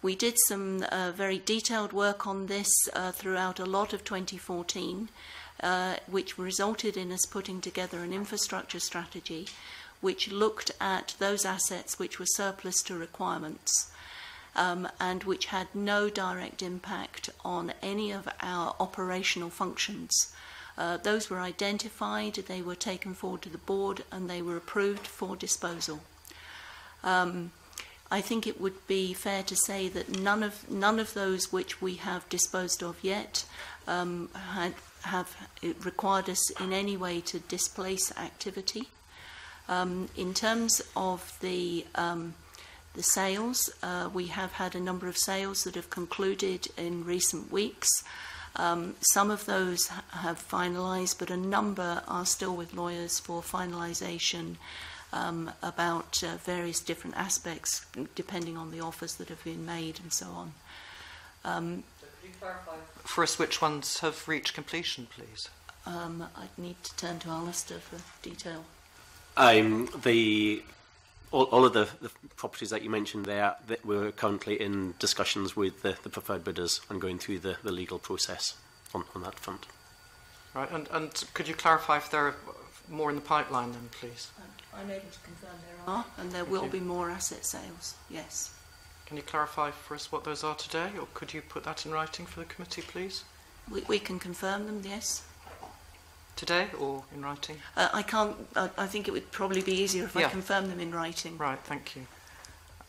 S3: We did some uh, very detailed work on this uh, throughout a lot of 2014, uh, which resulted in us putting together an infrastructure strategy which looked at those assets which were surplus to requirements um, and which had no direct impact on any of our operational functions. Uh, those were identified, they were taken forward to the board and they were approved for disposal. Um, I think it would be fair to say that none of none of those which we have disposed of yet um, had, have required us in any way to displace activity. Um, in terms of the um, the sales, uh, we have had a number of sales that have concluded in recent weeks. Um, some of those have finalised, but a number are still with lawyers for finalisation um, about uh, various different aspects depending on the offers that have been made and so on. Um,
S2: for us, which ones have reached completion, please?
S3: Um, I'd need to turn to Alistair for detail.
S12: Um, the all, all of the, the properties that you mentioned there that we're currently in discussions with the, the preferred bidders and going through the, the legal process on, on that front.
S2: Right, and, and could you clarify if there are more in the pipeline then, please?
S3: Um, I'm able to confirm there are. And there Thank will you. be more asset sales, yes.
S2: Can you clarify for us what those are today, or could you put that in writing for the committee, please?
S3: We, we can confirm them, yes.
S2: Today or in writing?
S3: Uh, I can't, I, I think it would probably be easier if
S2: yeah.
S3: I confirm them in writing.
S2: Right, thank you.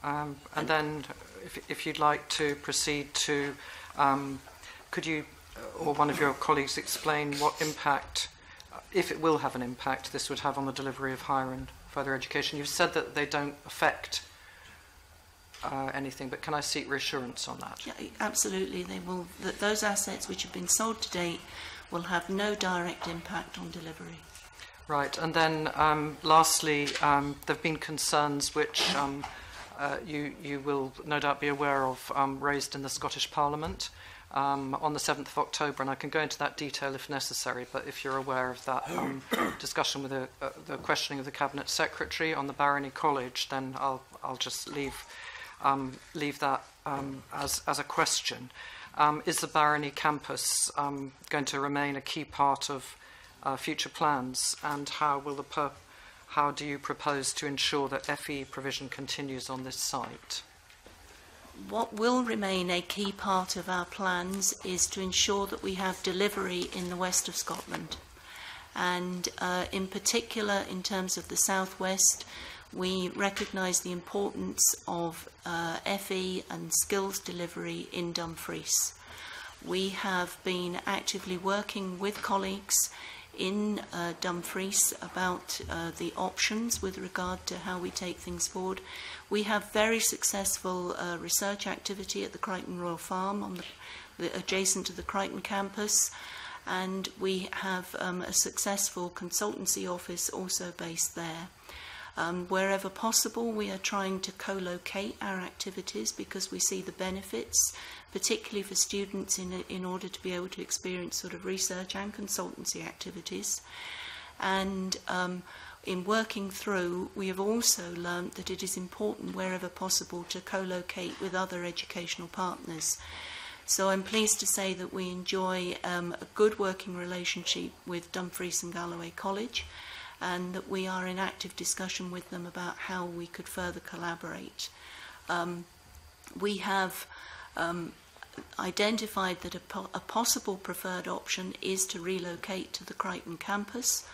S2: Um, and, and then, if, if you'd like to proceed to, um, could you, uh, or one of your colleagues, explain what impact if it will have an impact, this would have on the delivery of higher and further education. You've said that they don't affect uh, anything, but can I seek reassurance on that?
S3: Yeah, absolutely, they will. That those assets which have been sold to date will have no direct impact on delivery.
S2: Right, and then um, lastly, um, there have been concerns which um, uh, you, you will no doubt be aware of um, raised in the Scottish Parliament um, on the 7th of October, and I can go into that detail if necessary, but if you're aware of that um, discussion with the, uh, the questioning of the Cabinet Secretary on the Barony College, then I'll, I'll just leave, um, leave that um, as, as a question. Um, is the Barony campus um, going to remain a key part of uh, future plans, and how will the how do you propose to ensure that FE provision continues on this site?
S3: what will remain a key part of our plans is to ensure that we have delivery in the west of Scotland. And uh, in particular, in terms of the southwest, we recognise the importance of uh, FE and skills delivery in Dumfries. We have been actively working with colleagues in uh, Dumfries about uh, the options with regard to how we take things forward. We have very successful uh, research activity at the Crichton Royal Farm on the, the adjacent to the Crichton campus and we have um, a successful consultancy office also based there. Um, wherever possible, we are trying to co-locate our activities because we see the benefits, particularly for students in, in order to be able to experience sort of research and consultancy activities. And um, in working through, we have also learnt that it is important, wherever possible, to co locate with other educational partners. So I'm pleased to say that we enjoy um, a good working relationship with Dumfries and Galloway College and that we are in active discussion with them about how we could further collaborate. Um, we have um, identified that a, po a possible preferred option is to relocate to the Crichton campus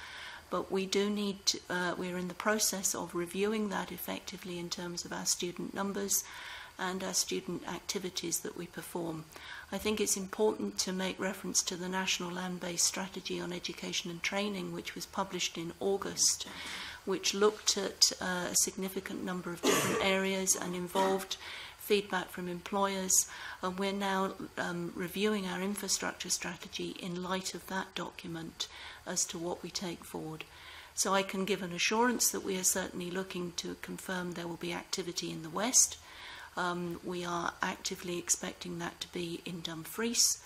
S3: but we do need, uh, we're in the process of reviewing that effectively in terms of our student numbers and our student activities that we perform. I think it's important to make reference to the National Land-Based Strategy on Education and Training, which was published in August, which looked at uh, a significant number of different areas and involved feedback from employers and we're now um, reviewing our infrastructure strategy in light of that document as to what we take forward. So I can give an assurance that we are certainly looking to confirm there will be activity in the West. Um, we are actively expecting that to be in Dumfries.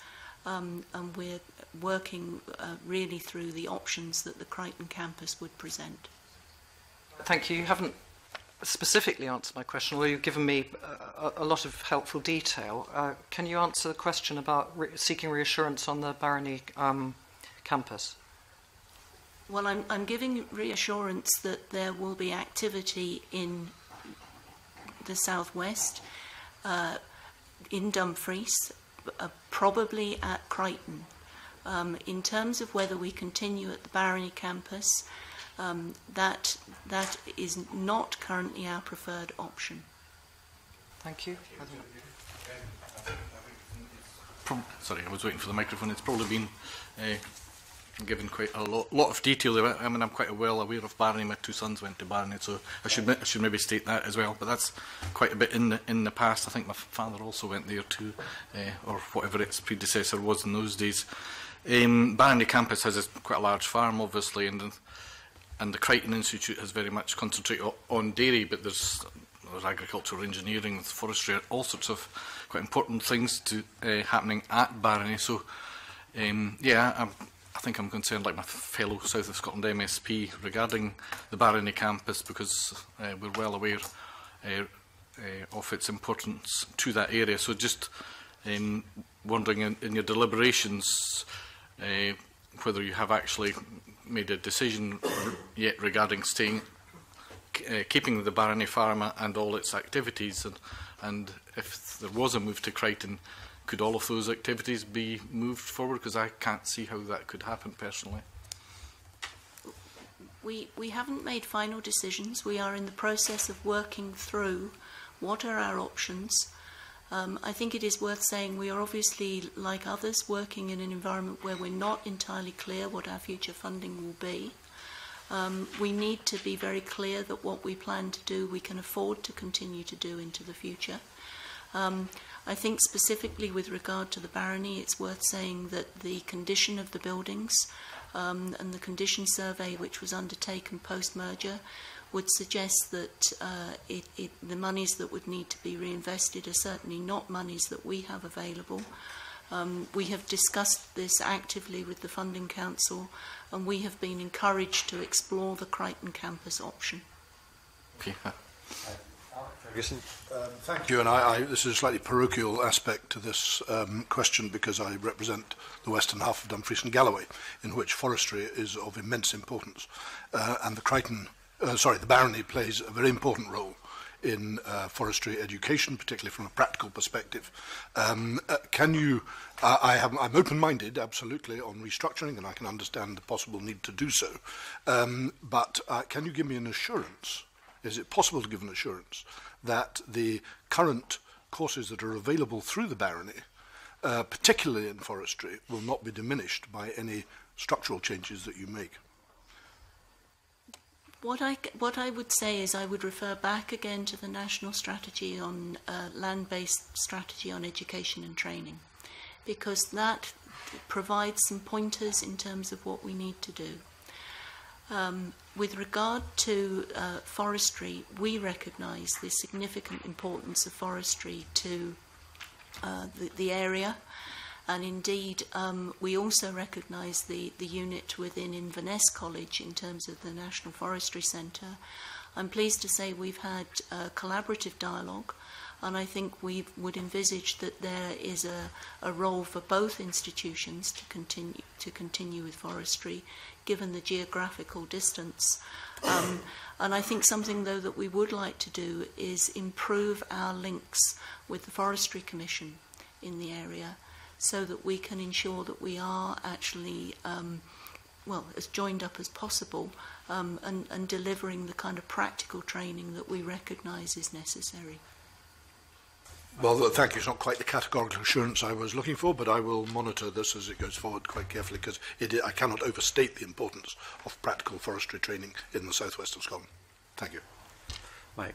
S3: Um, and we're working uh, really through the options that the Crichton campus would present.
S2: Thank you. You haven't specifically answered my question, although you've given me uh, a, a lot of helpful detail. Uh, can you answer the question about re seeking reassurance on the Barony um, campus?
S3: Well, I'm, I'm giving reassurance that there will be activity in the southwest, uh, in Dumfries, uh, probably at Crichton. Um, in terms of whether we continue at the Barony campus, um, that, that is not currently our preferred option.
S2: Thank you.
S7: Pro sorry, I was waiting for the microphone. It's probably been uh, given quite a lot, lot of detail I mean, I'm quite well aware of Barney. My two sons went to Barney, so I should I should maybe state that as well. But that's quite a bit in the in the past. I think my father also went there too, uh, or whatever its predecessor was in those days. Um, Barney campus has a, quite a large farm, obviously, and and the Crichton Institute has very much concentrated on dairy, but there's there's agricultural engineering, there's forestry, all sorts of quite important things to uh, happening at Barney. So, um, yeah, I'm I think I'm concerned, like my fellow South of Scotland MSP, regarding the Barony campus because uh, we're well aware uh, uh, of its importance to that area. So just um, wondering in, in your deliberations uh, whether you have actually made a decision yet regarding staying, uh, keeping the Barony Pharma and all its activities, and, and if there was a move to Crichton, could all of those activities be moved forward? Because I can't see how that could happen personally.
S3: We, we haven't made final decisions. We are in the process of working through what are our options. Um, I think it is worth saying we are obviously, like others, working in an environment where we're not entirely clear what our future funding will be. Um, we need to be very clear that what we plan to do we can afford to continue to do into the future. Um, I think specifically with regard to the barony, it's worth saying that the condition of the buildings um, and the condition survey which was undertaken post-merger would suggest that uh, it, it, the monies that would need to be reinvested are certainly not monies that we have available. Um, we have discussed this actively with the Funding Council and we have been encouraged to explore the Crichton campus option.
S10: Yeah. Um, thank you, and I, I, this is a slightly parochial aspect to this um, question because I represent the western half of Dumfries and Galloway, in which forestry is of immense importance, uh, and the Crichton, uh, sorry, the barony plays a very important role in uh, forestry education, particularly from a practical perspective. Um, uh, can you, uh, I have, I'm open-minded, absolutely, on restructuring, and I can understand the possible need to do so, um, but uh, can you give me an assurance? Is it possible to give an assurance that the current courses that are available through the barony, uh, particularly in forestry, will not be diminished by any structural changes that you make.
S3: What I, what I would say is I would refer back again to the national strategy on uh, land-based strategy on education and training because that provides some pointers in terms of what we need to do. Um, With regard to uh, forestry, we recognise the significant importance of forestry to uh, the, the area. And indeed, um, we also recognise the, the unit within Inverness College in terms of the National Forestry Centre. I'm pleased to say we've had a uh, collaborative dialogue, and I think we would envisage that there is a, a role for both institutions to continue, to continue with forestry given the geographical distance. Um, and I think something, though, that we would like to do is improve our links with the Forestry Commission in the area so that we can ensure that we are actually, um, well, as joined up as possible um, and, and delivering the kind of practical training that we recognise is necessary.
S10: Well, thank you. It's not quite the categorical assurance I was looking for, but I will monitor this as it goes forward quite carefully because I cannot overstate the importance of practical forestry training in the southwest of Scotland. Thank you.
S1: Mike.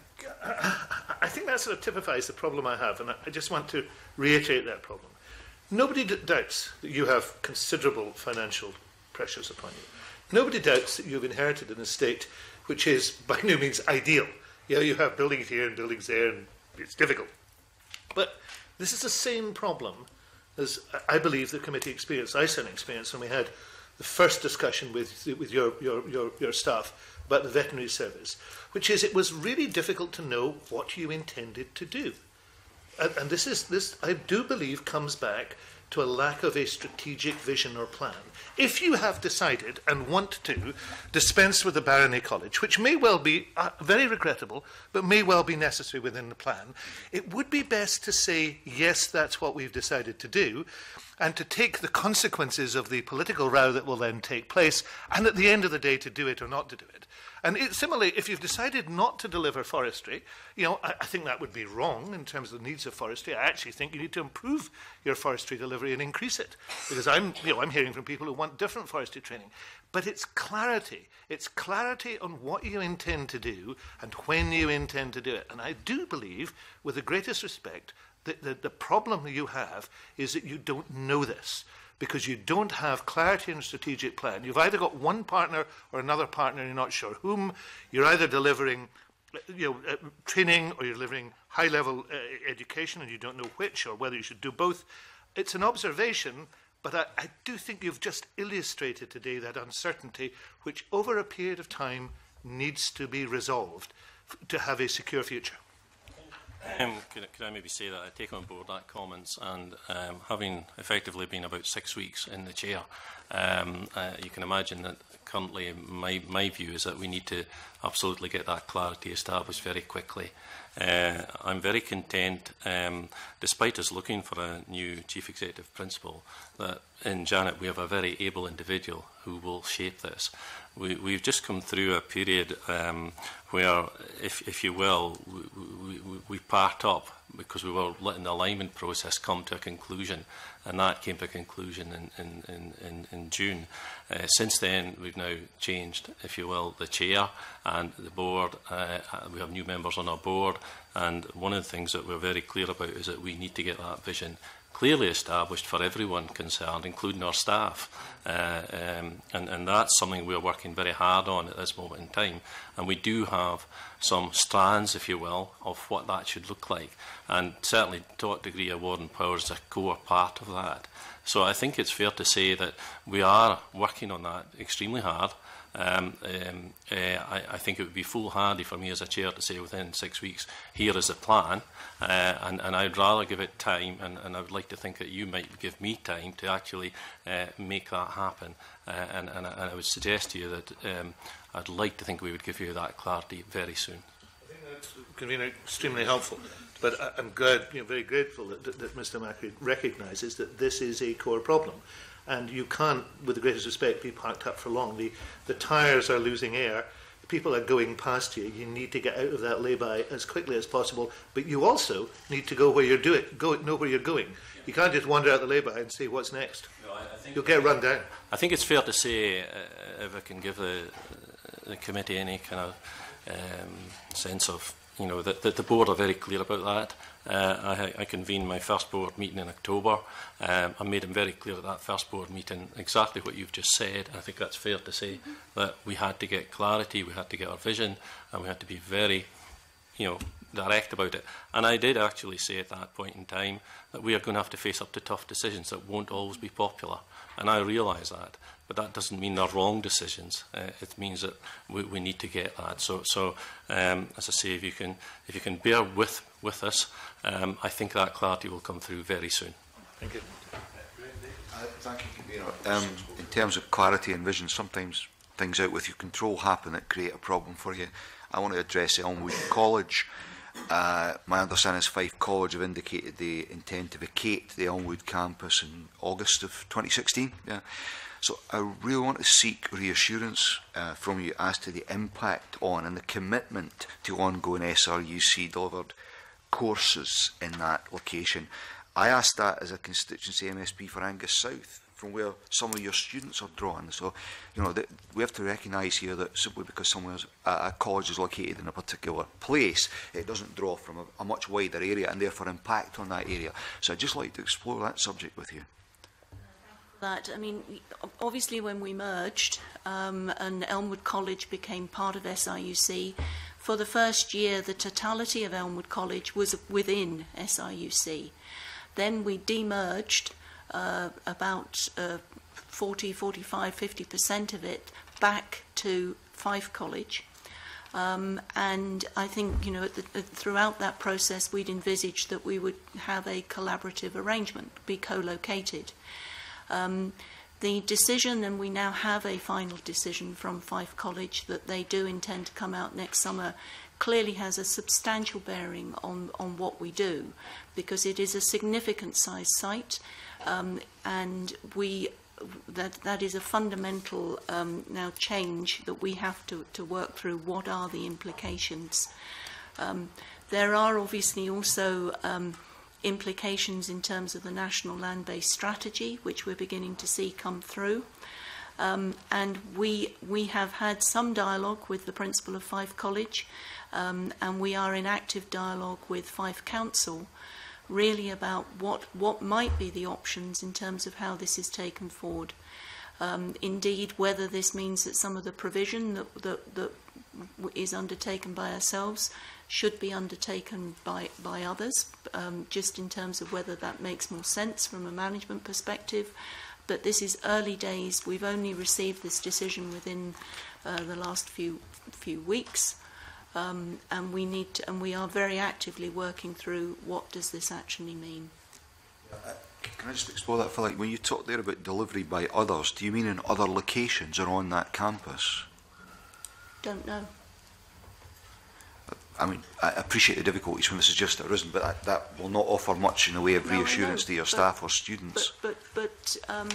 S9: I think that sort of typifies the problem I have, and I just want to reiterate that problem. Nobody doubts that you have considerable financial pressures upon you. Nobody doubts that you've inherited an estate which is by no means ideal. You know, you have buildings here and buildings there, and it's difficult. But this is the same problem as I believe the committee experienced, certainly experienced, when we had the first discussion with, with your, your, your, your staff about the veterinary service, which is it was really difficult to know what you intended to do. And, and this is this I do believe comes back to a lack of a strategic vision or plan. If you have decided and want to dispense with the Barony College, which may well be uh, very regrettable, but may well be necessary within the plan, it would be best to say, yes, that's what we've decided to do, and to take the consequences of the political row that will then take place, and at the end of the day to do it or not to do it. And it, similarly, if you've decided not to deliver forestry, you know, I, I think that would be wrong in terms of the needs of forestry. I actually think you need to improve your forestry delivery and increase it, because I'm, you know, I'm hearing from people who want different forestry training. But it's clarity. It's clarity on what you intend to do and when you intend to do it. And I do believe, with the greatest respect, that the, the problem you have is that you don't know this because you don't have clarity in a strategic plan. You've either got one partner or another partner, and you're not sure whom. You're either delivering you know, uh, training or you're delivering high level uh, education and you don't know which or whether you should do both. It's an observation, but I, I do think you've just illustrated today that uncertainty, which over a period of time needs to be resolved to have a secure future.
S8: Um, could, could I maybe say that I take on board that comments and um, having effectively been about six weeks in the chair, um, uh, you can imagine that currently my, my view is that we need to absolutely get that clarity established very quickly. Uh, I'm very content, um, despite us looking for a new chief executive principal, that in Janet we have a very able individual who will shape this. We, we've just come through a period um, where, if, if you will, we, we, we part up because we were letting the alignment process come to a conclusion, and that came to a conclusion in, in, in, in June. Uh, since then, we've now changed, if you will, the chair and the board. Uh, we have new members on our board, and one of the things that we're very clear about is that we need to get that vision clearly established for everyone concerned, including our staff. Uh, um, and, and that's something we're working very hard on at this moment in time. And we do have some strands, if you will, of what that should look like. And certainly, to what degree a and power is a core part of that. So I think it's fair to say that we are working on that extremely hard. Um, um, uh, I, I think it would be foolhardy for me as a chair to say within six weeks, here is a plan, uh, and, and I'd rather give it time, and, and I would like to think that you might give me time to actually uh, make that happen. Uh, and, and, and I would suggest to you that um, I'd like to think we would give you that clarity very soon.
S9: I think that's convener, extremely helpful. But I'm glad, you know, very grateful that, that, Mr. Macri recognises that this is a core problem. And you can't, with the greatest respect, be parked up for long. The, the tyres are losing air. People are going past you. You need to get out of that lay-by as quickly as possible. But you also need to go where you're doing, go, know where you're going. Yeah. You can't just wander out the lay-by and see what's next. No, I, I think You'll get run down.
S8: I think it's fair to say, uh, if I can give a, the committee any kind of um, sense of, you know, that the, the board are very clear about that. Uh, I, I convened my first board meeting in October. Um, I made them very clear at that first board meeting exactly what you've just said. I think that's fair to say mm -hmm. that we had to get clarity, we had to get our vision, and we had to be very, you know, direct about it. And I did actually say at that point in time that we are going to have to face up to tough decisions that won't always be popular. And I realise that. But that doesn't mean they're wrong decisions. Uh, it means that we, we need to get that. So, so um, as I say, if you can, if you can bear with with us, um, I think that clarity will come through very soon.
S9: Thank you.
S6: Uh, thank you, Kabino. Um, in terms of clarity and vision, sometimes things out with your control happen that create a problem for you. I want to address Elmwood College. Uh, my understanding is Fife College have indicated they intend to vacate the Elmwood campus in August of 2016. Yeah. So I really want to seek reassurance uh, from you as to the impact on and the commitment to ongoing SRUC delivered courses in that location. I asked that as a constituency MSP for Angus South from where some of your students are drawn. So, you know, that we have to recognise here that simply because somewhere a, a college is located in a particular place, it doesn't draw from a, a much wider area and therefore impact on that area. So I'd just like to explore that subject with you.
S3: that. I mean, obviously, when we merged um, and Elmwood College became part of SIUC, for the first year, the totality of Elmwood College was within SIUC. Then we demerged uh, about uh, 40, 45, 50% of it back to Fife College. Um, and I think, you know, the, throughout that process, we'd envisaged that we would have a collaborative arrangement, be co-located. Um, the decision, and we now have a final decision from Fife College that they do intend to come out next summer, clearly has a substantial bearing on, on what we do because it is a significant size site um, and we that that is a fundamental um, now change that we have to, to work through what are the implications. Um, there are obviously also um, implications in terms of the national land based strategy, which we're beginning to see come through. Um, and we, we have had some dialogue with the principal of Fife College, um, and we are in active dialogue with Fife Council really about what, what might be the options in terms of how this is taken forward. Um, indeed, whether this means that some of the provision that, that, that is undertaken by ourselves should be undertaken by, by others, um, just in terms of whether that makes more sense from a management perspective. But this is early days. We've only received this decision within uh, the last few few weeks, um, and we need to, and we are very actively working through what does this actually mean.
S6: can I just explore that for like when you talk there about delivery by others? Do you mean in other locations or on that campus?
S3: Don't know.
S6: I mean, I appreciate the difficulties when this has just arisen, but that, that will not offer much in the way of
S3: no,
S6: reassurance to your staff or students.
S3: But, but, but um,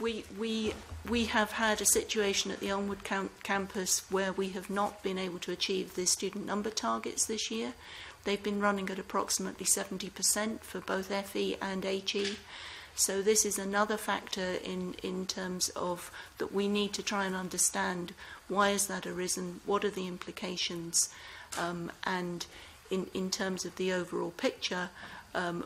S3: we, we, we have had a situation at the Elmwood camp campus where we have not been able to achieve the student number targets this year. They've been running at approximately 70% for both FE and HE. So this is another factor in, in terms of that we need to try and understand why has that arisen, what are the implications, Um, and in, in terms of the overall picture, um,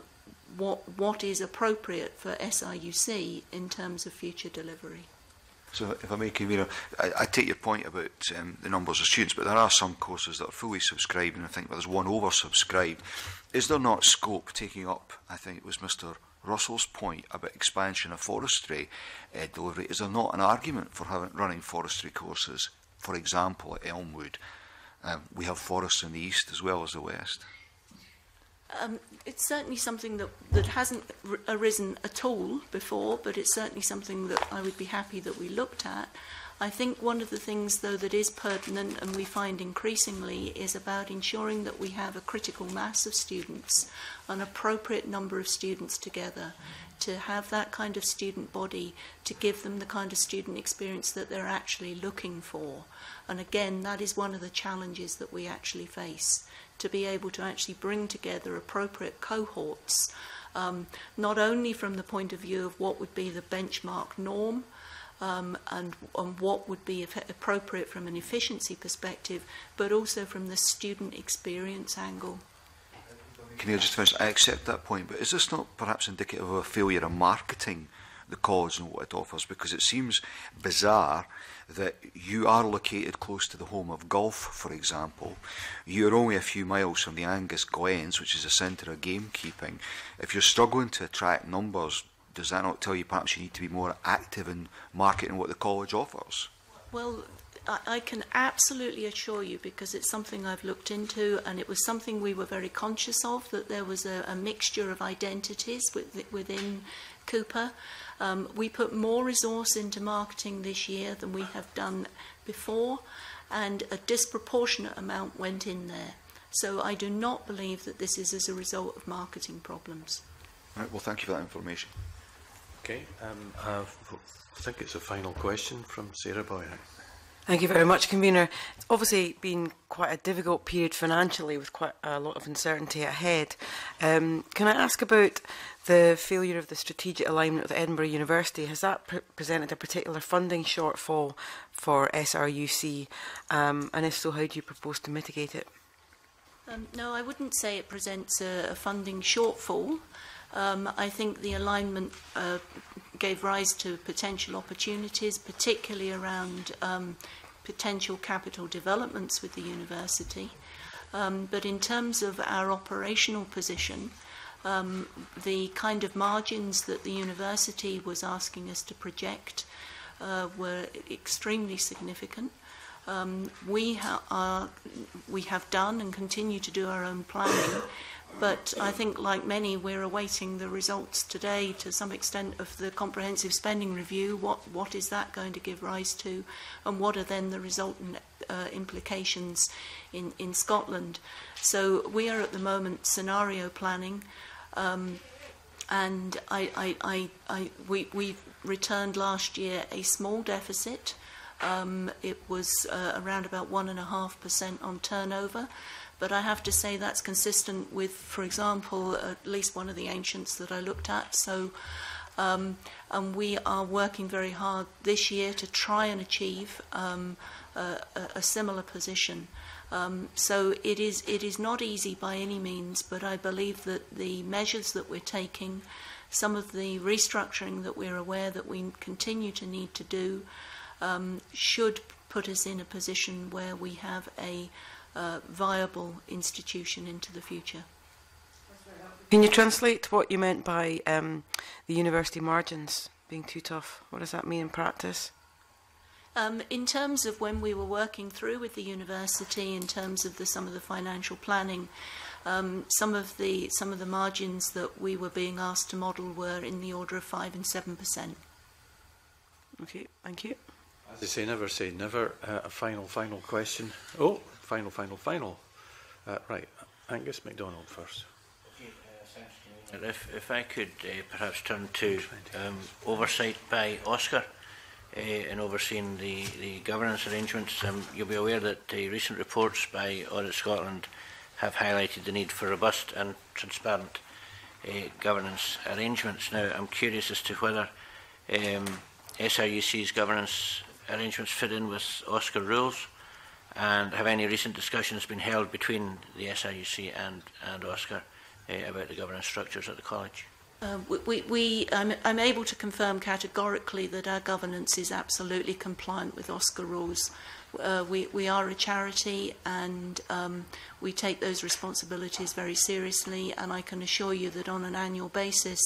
S3: what, what is appropriate for SIUC in terms of future delivery.
S6: So if I may, convene, I, I take your point about um, the numbers of students, but there are some courses that are fully subscribed, and I think there's one oversubscribed. Is there not scope taking up, I think it was Mr Russell's point about expansion of forestry uh, delivery, is there not an argument for having running forestry courses, for example, at Elmwood, Um, we have forests in the east as well as the west.
S3: Um, it's certainly something that, that hasn't arisen at all before, but it's certainly something that I would be happy that we looked at. I think one of the things, though, that is pertinent and we find increasingly is about ensuring that we have a critical mass of students, an appropriate number of students together to have that kind of student body to give them the kind of student experience that they're actually looking for. And again, that is one of the challenges that we actually face, to be able to actually bring together appropriate cohorts, um, not only from the point of view of what would be the benchmark norm, um, and, and what would be appropriate from an efficiency perspective, but also from the student experience angle
S6: can I just finish? I accept that point, but is this not perhaps indicative of a failure in marketing the cause and what it offers? Because it seems bizarre that you are located close to the home of golf, for example. You're only a few miles from the Angus Glens, which is a centre of gamekeeping. If you're struggling to attract numbers, does that not tell you perhaps you need to be more active in marketing what the college offers?
S3: Well, I, I can absolutely assure you, because it's something I've looked into, and it was something we were very conscious of, that there was a, a mixture of identities with, within Cooper. Um, we put more resource into marketing this year than we have done before, and a disproportionate amount went in there. So I do not believe that this is as a result of marketing problems.
S6: Right, well, thank you for that information.
S1: Okay, um, I think it's a final question from Sarah Boyer.
S13: Thank you very much, Convener. It's obviously been quite a difficult period financially with quite a lot of uncertainty ahead. Um, can I ask about the failure of the strategic alignment with Edinburgh University? Has that pre presented a particular funding shortfall for SRUC? Um, and if so, how do you propose to mitigate it?
S3: Um, no, I wouldn't say it presents a, a funding shortfall. Um, I think the alignment uh, gave rise to potential opportunities, particularly around um, potential capital developments with the university. Um, but in terms of our operational position, um, the kind of margins that the university was asking us to project uh, were extremely significant. Um, we, ha are, we have done and continue to do our own planning But I think, like many, we're awaiting the results today to some extent of the comprehensive spending review. What, what is that going to give rise to? And what are then the resultant uh, implications in, in Scotland? So we are at the moment scenario planning. Um, and I, I, I, I, we, we returned last year a small deficit. Um, it was uh, around about 1.5% on turnover. But I have to say that's consistent with, for example, at least one of the ancients that I looked at. So, um, and we are working very hard this year to try and achieve um, a, a, similar position. Um, so it is it is not easy by any means, but I believe that the measures that we're taking, some of the restructuring that we're aware that we continue to need to do, um, should put us in a position where we have a uh, viable institution into the future.
S13: Can you translate what you meant by um, the university margins being too tough? What does that mean in practice?
S3: Um, in terms of when we were working through with the university, in terms of the, some of the financial planning, um, some of the some of the margins that we were being asked to model were in the order of five and seven percent.
S13: Okay, thank you.
S1: As I say, never say never. Uh, a final, final question. Oh final, final, final. Uh, right, Angus MacDonald first.
S14: If, if I could uh, perhaps turn to um, oversight by Oscar uh, in overseeing the, the governance arrangements, um, you'll be aware that uh, recent reports by Audit Scotland have highlighted the need for robust and transparent uh, governance arrangements. Now, I'm curious as to whether um, SRUC's governance arrangements fit in with Oscar rules and have any recent discussions been held between the SIUC and, and OSCAR uh, about the governance structures at the college?
S3: Um, we, we, we, I'm, I'm able to confirm categorically that our governance is absolutely compliant with OSCAR rules. Uh, we, we are a charity and um, we take those responsibilities very seriously and I can assure you that on an annual basis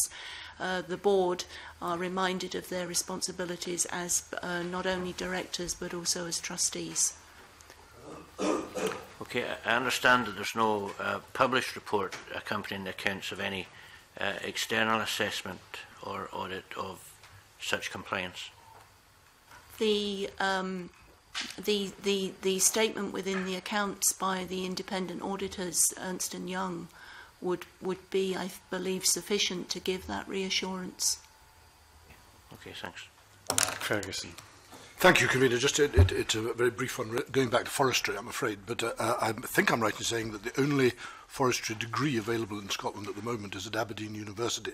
S3: uh, the board are reminded of their responsibilities as uh, not only directors but also as trustees.
S14: Okay, I understand that there's no uh, published report accompanying the accounts of any uh, external assessment or audit of such compliance.
S3: The um, the the the statement within the accounts by the independent auditors Ernst and Young would would be, I believe, sufficient to give that reassurance.
S14: Okay, thanks.
S1: Ferguson.
S10: Thank you, Convener. Just it, it, it's a very brief one, going back to forestry, I'm afraid, but uh, uh, I think I'm right in saying that the only forestry degree available in Scotland at the moment is at Aberdeen University,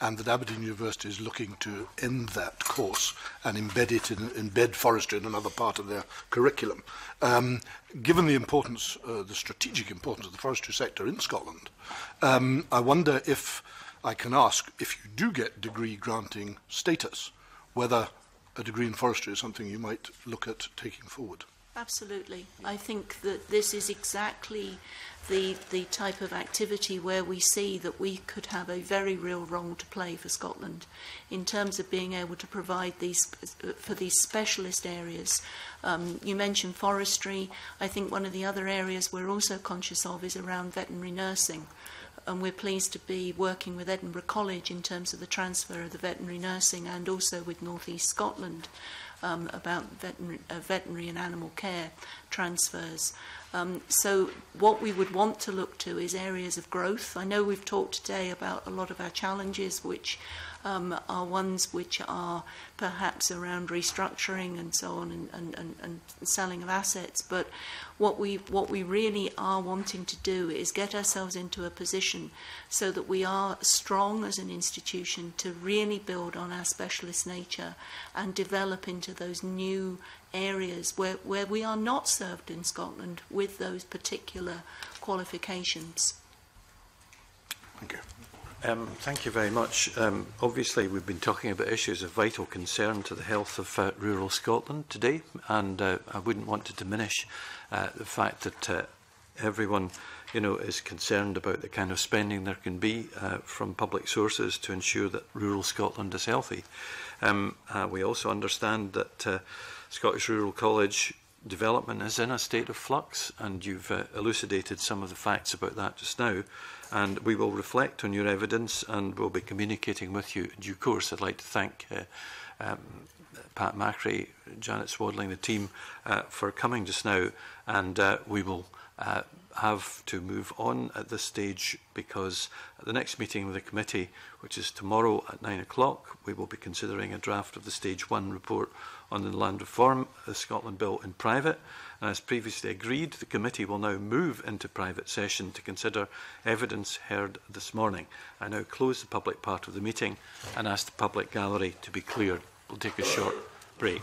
S10: and that Aberdeen University is looking to end that course and embed it in, embed forestry in another part of their curriculum. Um, given the importance, uh, the strategic importance of the forestry sector in Scotland, um, I wonder if I can ask if you do get degree granting status, whether a degree in forestry is something you might look at taking forward.
S3: Absolutely. I think that this is exactly the, the type of activity where we see that we could have a very real role to play for Scotland in terms of being able to provide these for these specialist areas. Um, you mentioned forestry. I think one of the other areas we're also conscious of is around veterinary nursing and we're pleased to be working with Edinburgh College in terms of the transfer of the veterinary nursing and also with North East Scotland um, about veterinary, uh, veterinary and animal care transfers. Um, so what we would want to look to is areas of growth. I know we've talked today about a lot of our challenges, which um, are ones which are perhaps around restructuring and so on and, and, and, and selling of assets. But what we what we really are wanting to do is get ourselves into a position so that we are strong as an institution to really build on our specialist nature and develop into those new areas where, where we are not served in Scotland with those particular qualifications.
S10: Thank you.
S1: Um, thank you very much. Um, obviously, we've been talking about issues of vital concern to the health of uh, rural Scotland today, and uh, I wouldn't want to diminish uh, the fact that uh, everyone you know, is concerned about the kind of spending there can be uh, from public sources to ensure that rural Scotland is healthy. Um, uh, we also understand that uh, Scottish Rural College development is in a state of flux, and you've uh, elucidated some of the facts about that just now. And we will reflect on your evidence and we'll be communicating with you in due course. I'd like to thank uh, um, Pat Macri, Janet Swadling, the team uh, for coming just now, and uh, we will. Uh, have to move on at this stage because at the next meeting of the committee, which is tomorrow at nine o'clock, we will be considering a draft of the stage one report under the Land Reform Scotland Bill in private. And as previously agreed, the committee will now move into private session to consider evidence heard this morning. I now close the public part of the meeting and ask the public gallery to be cleared. We'll take a short break.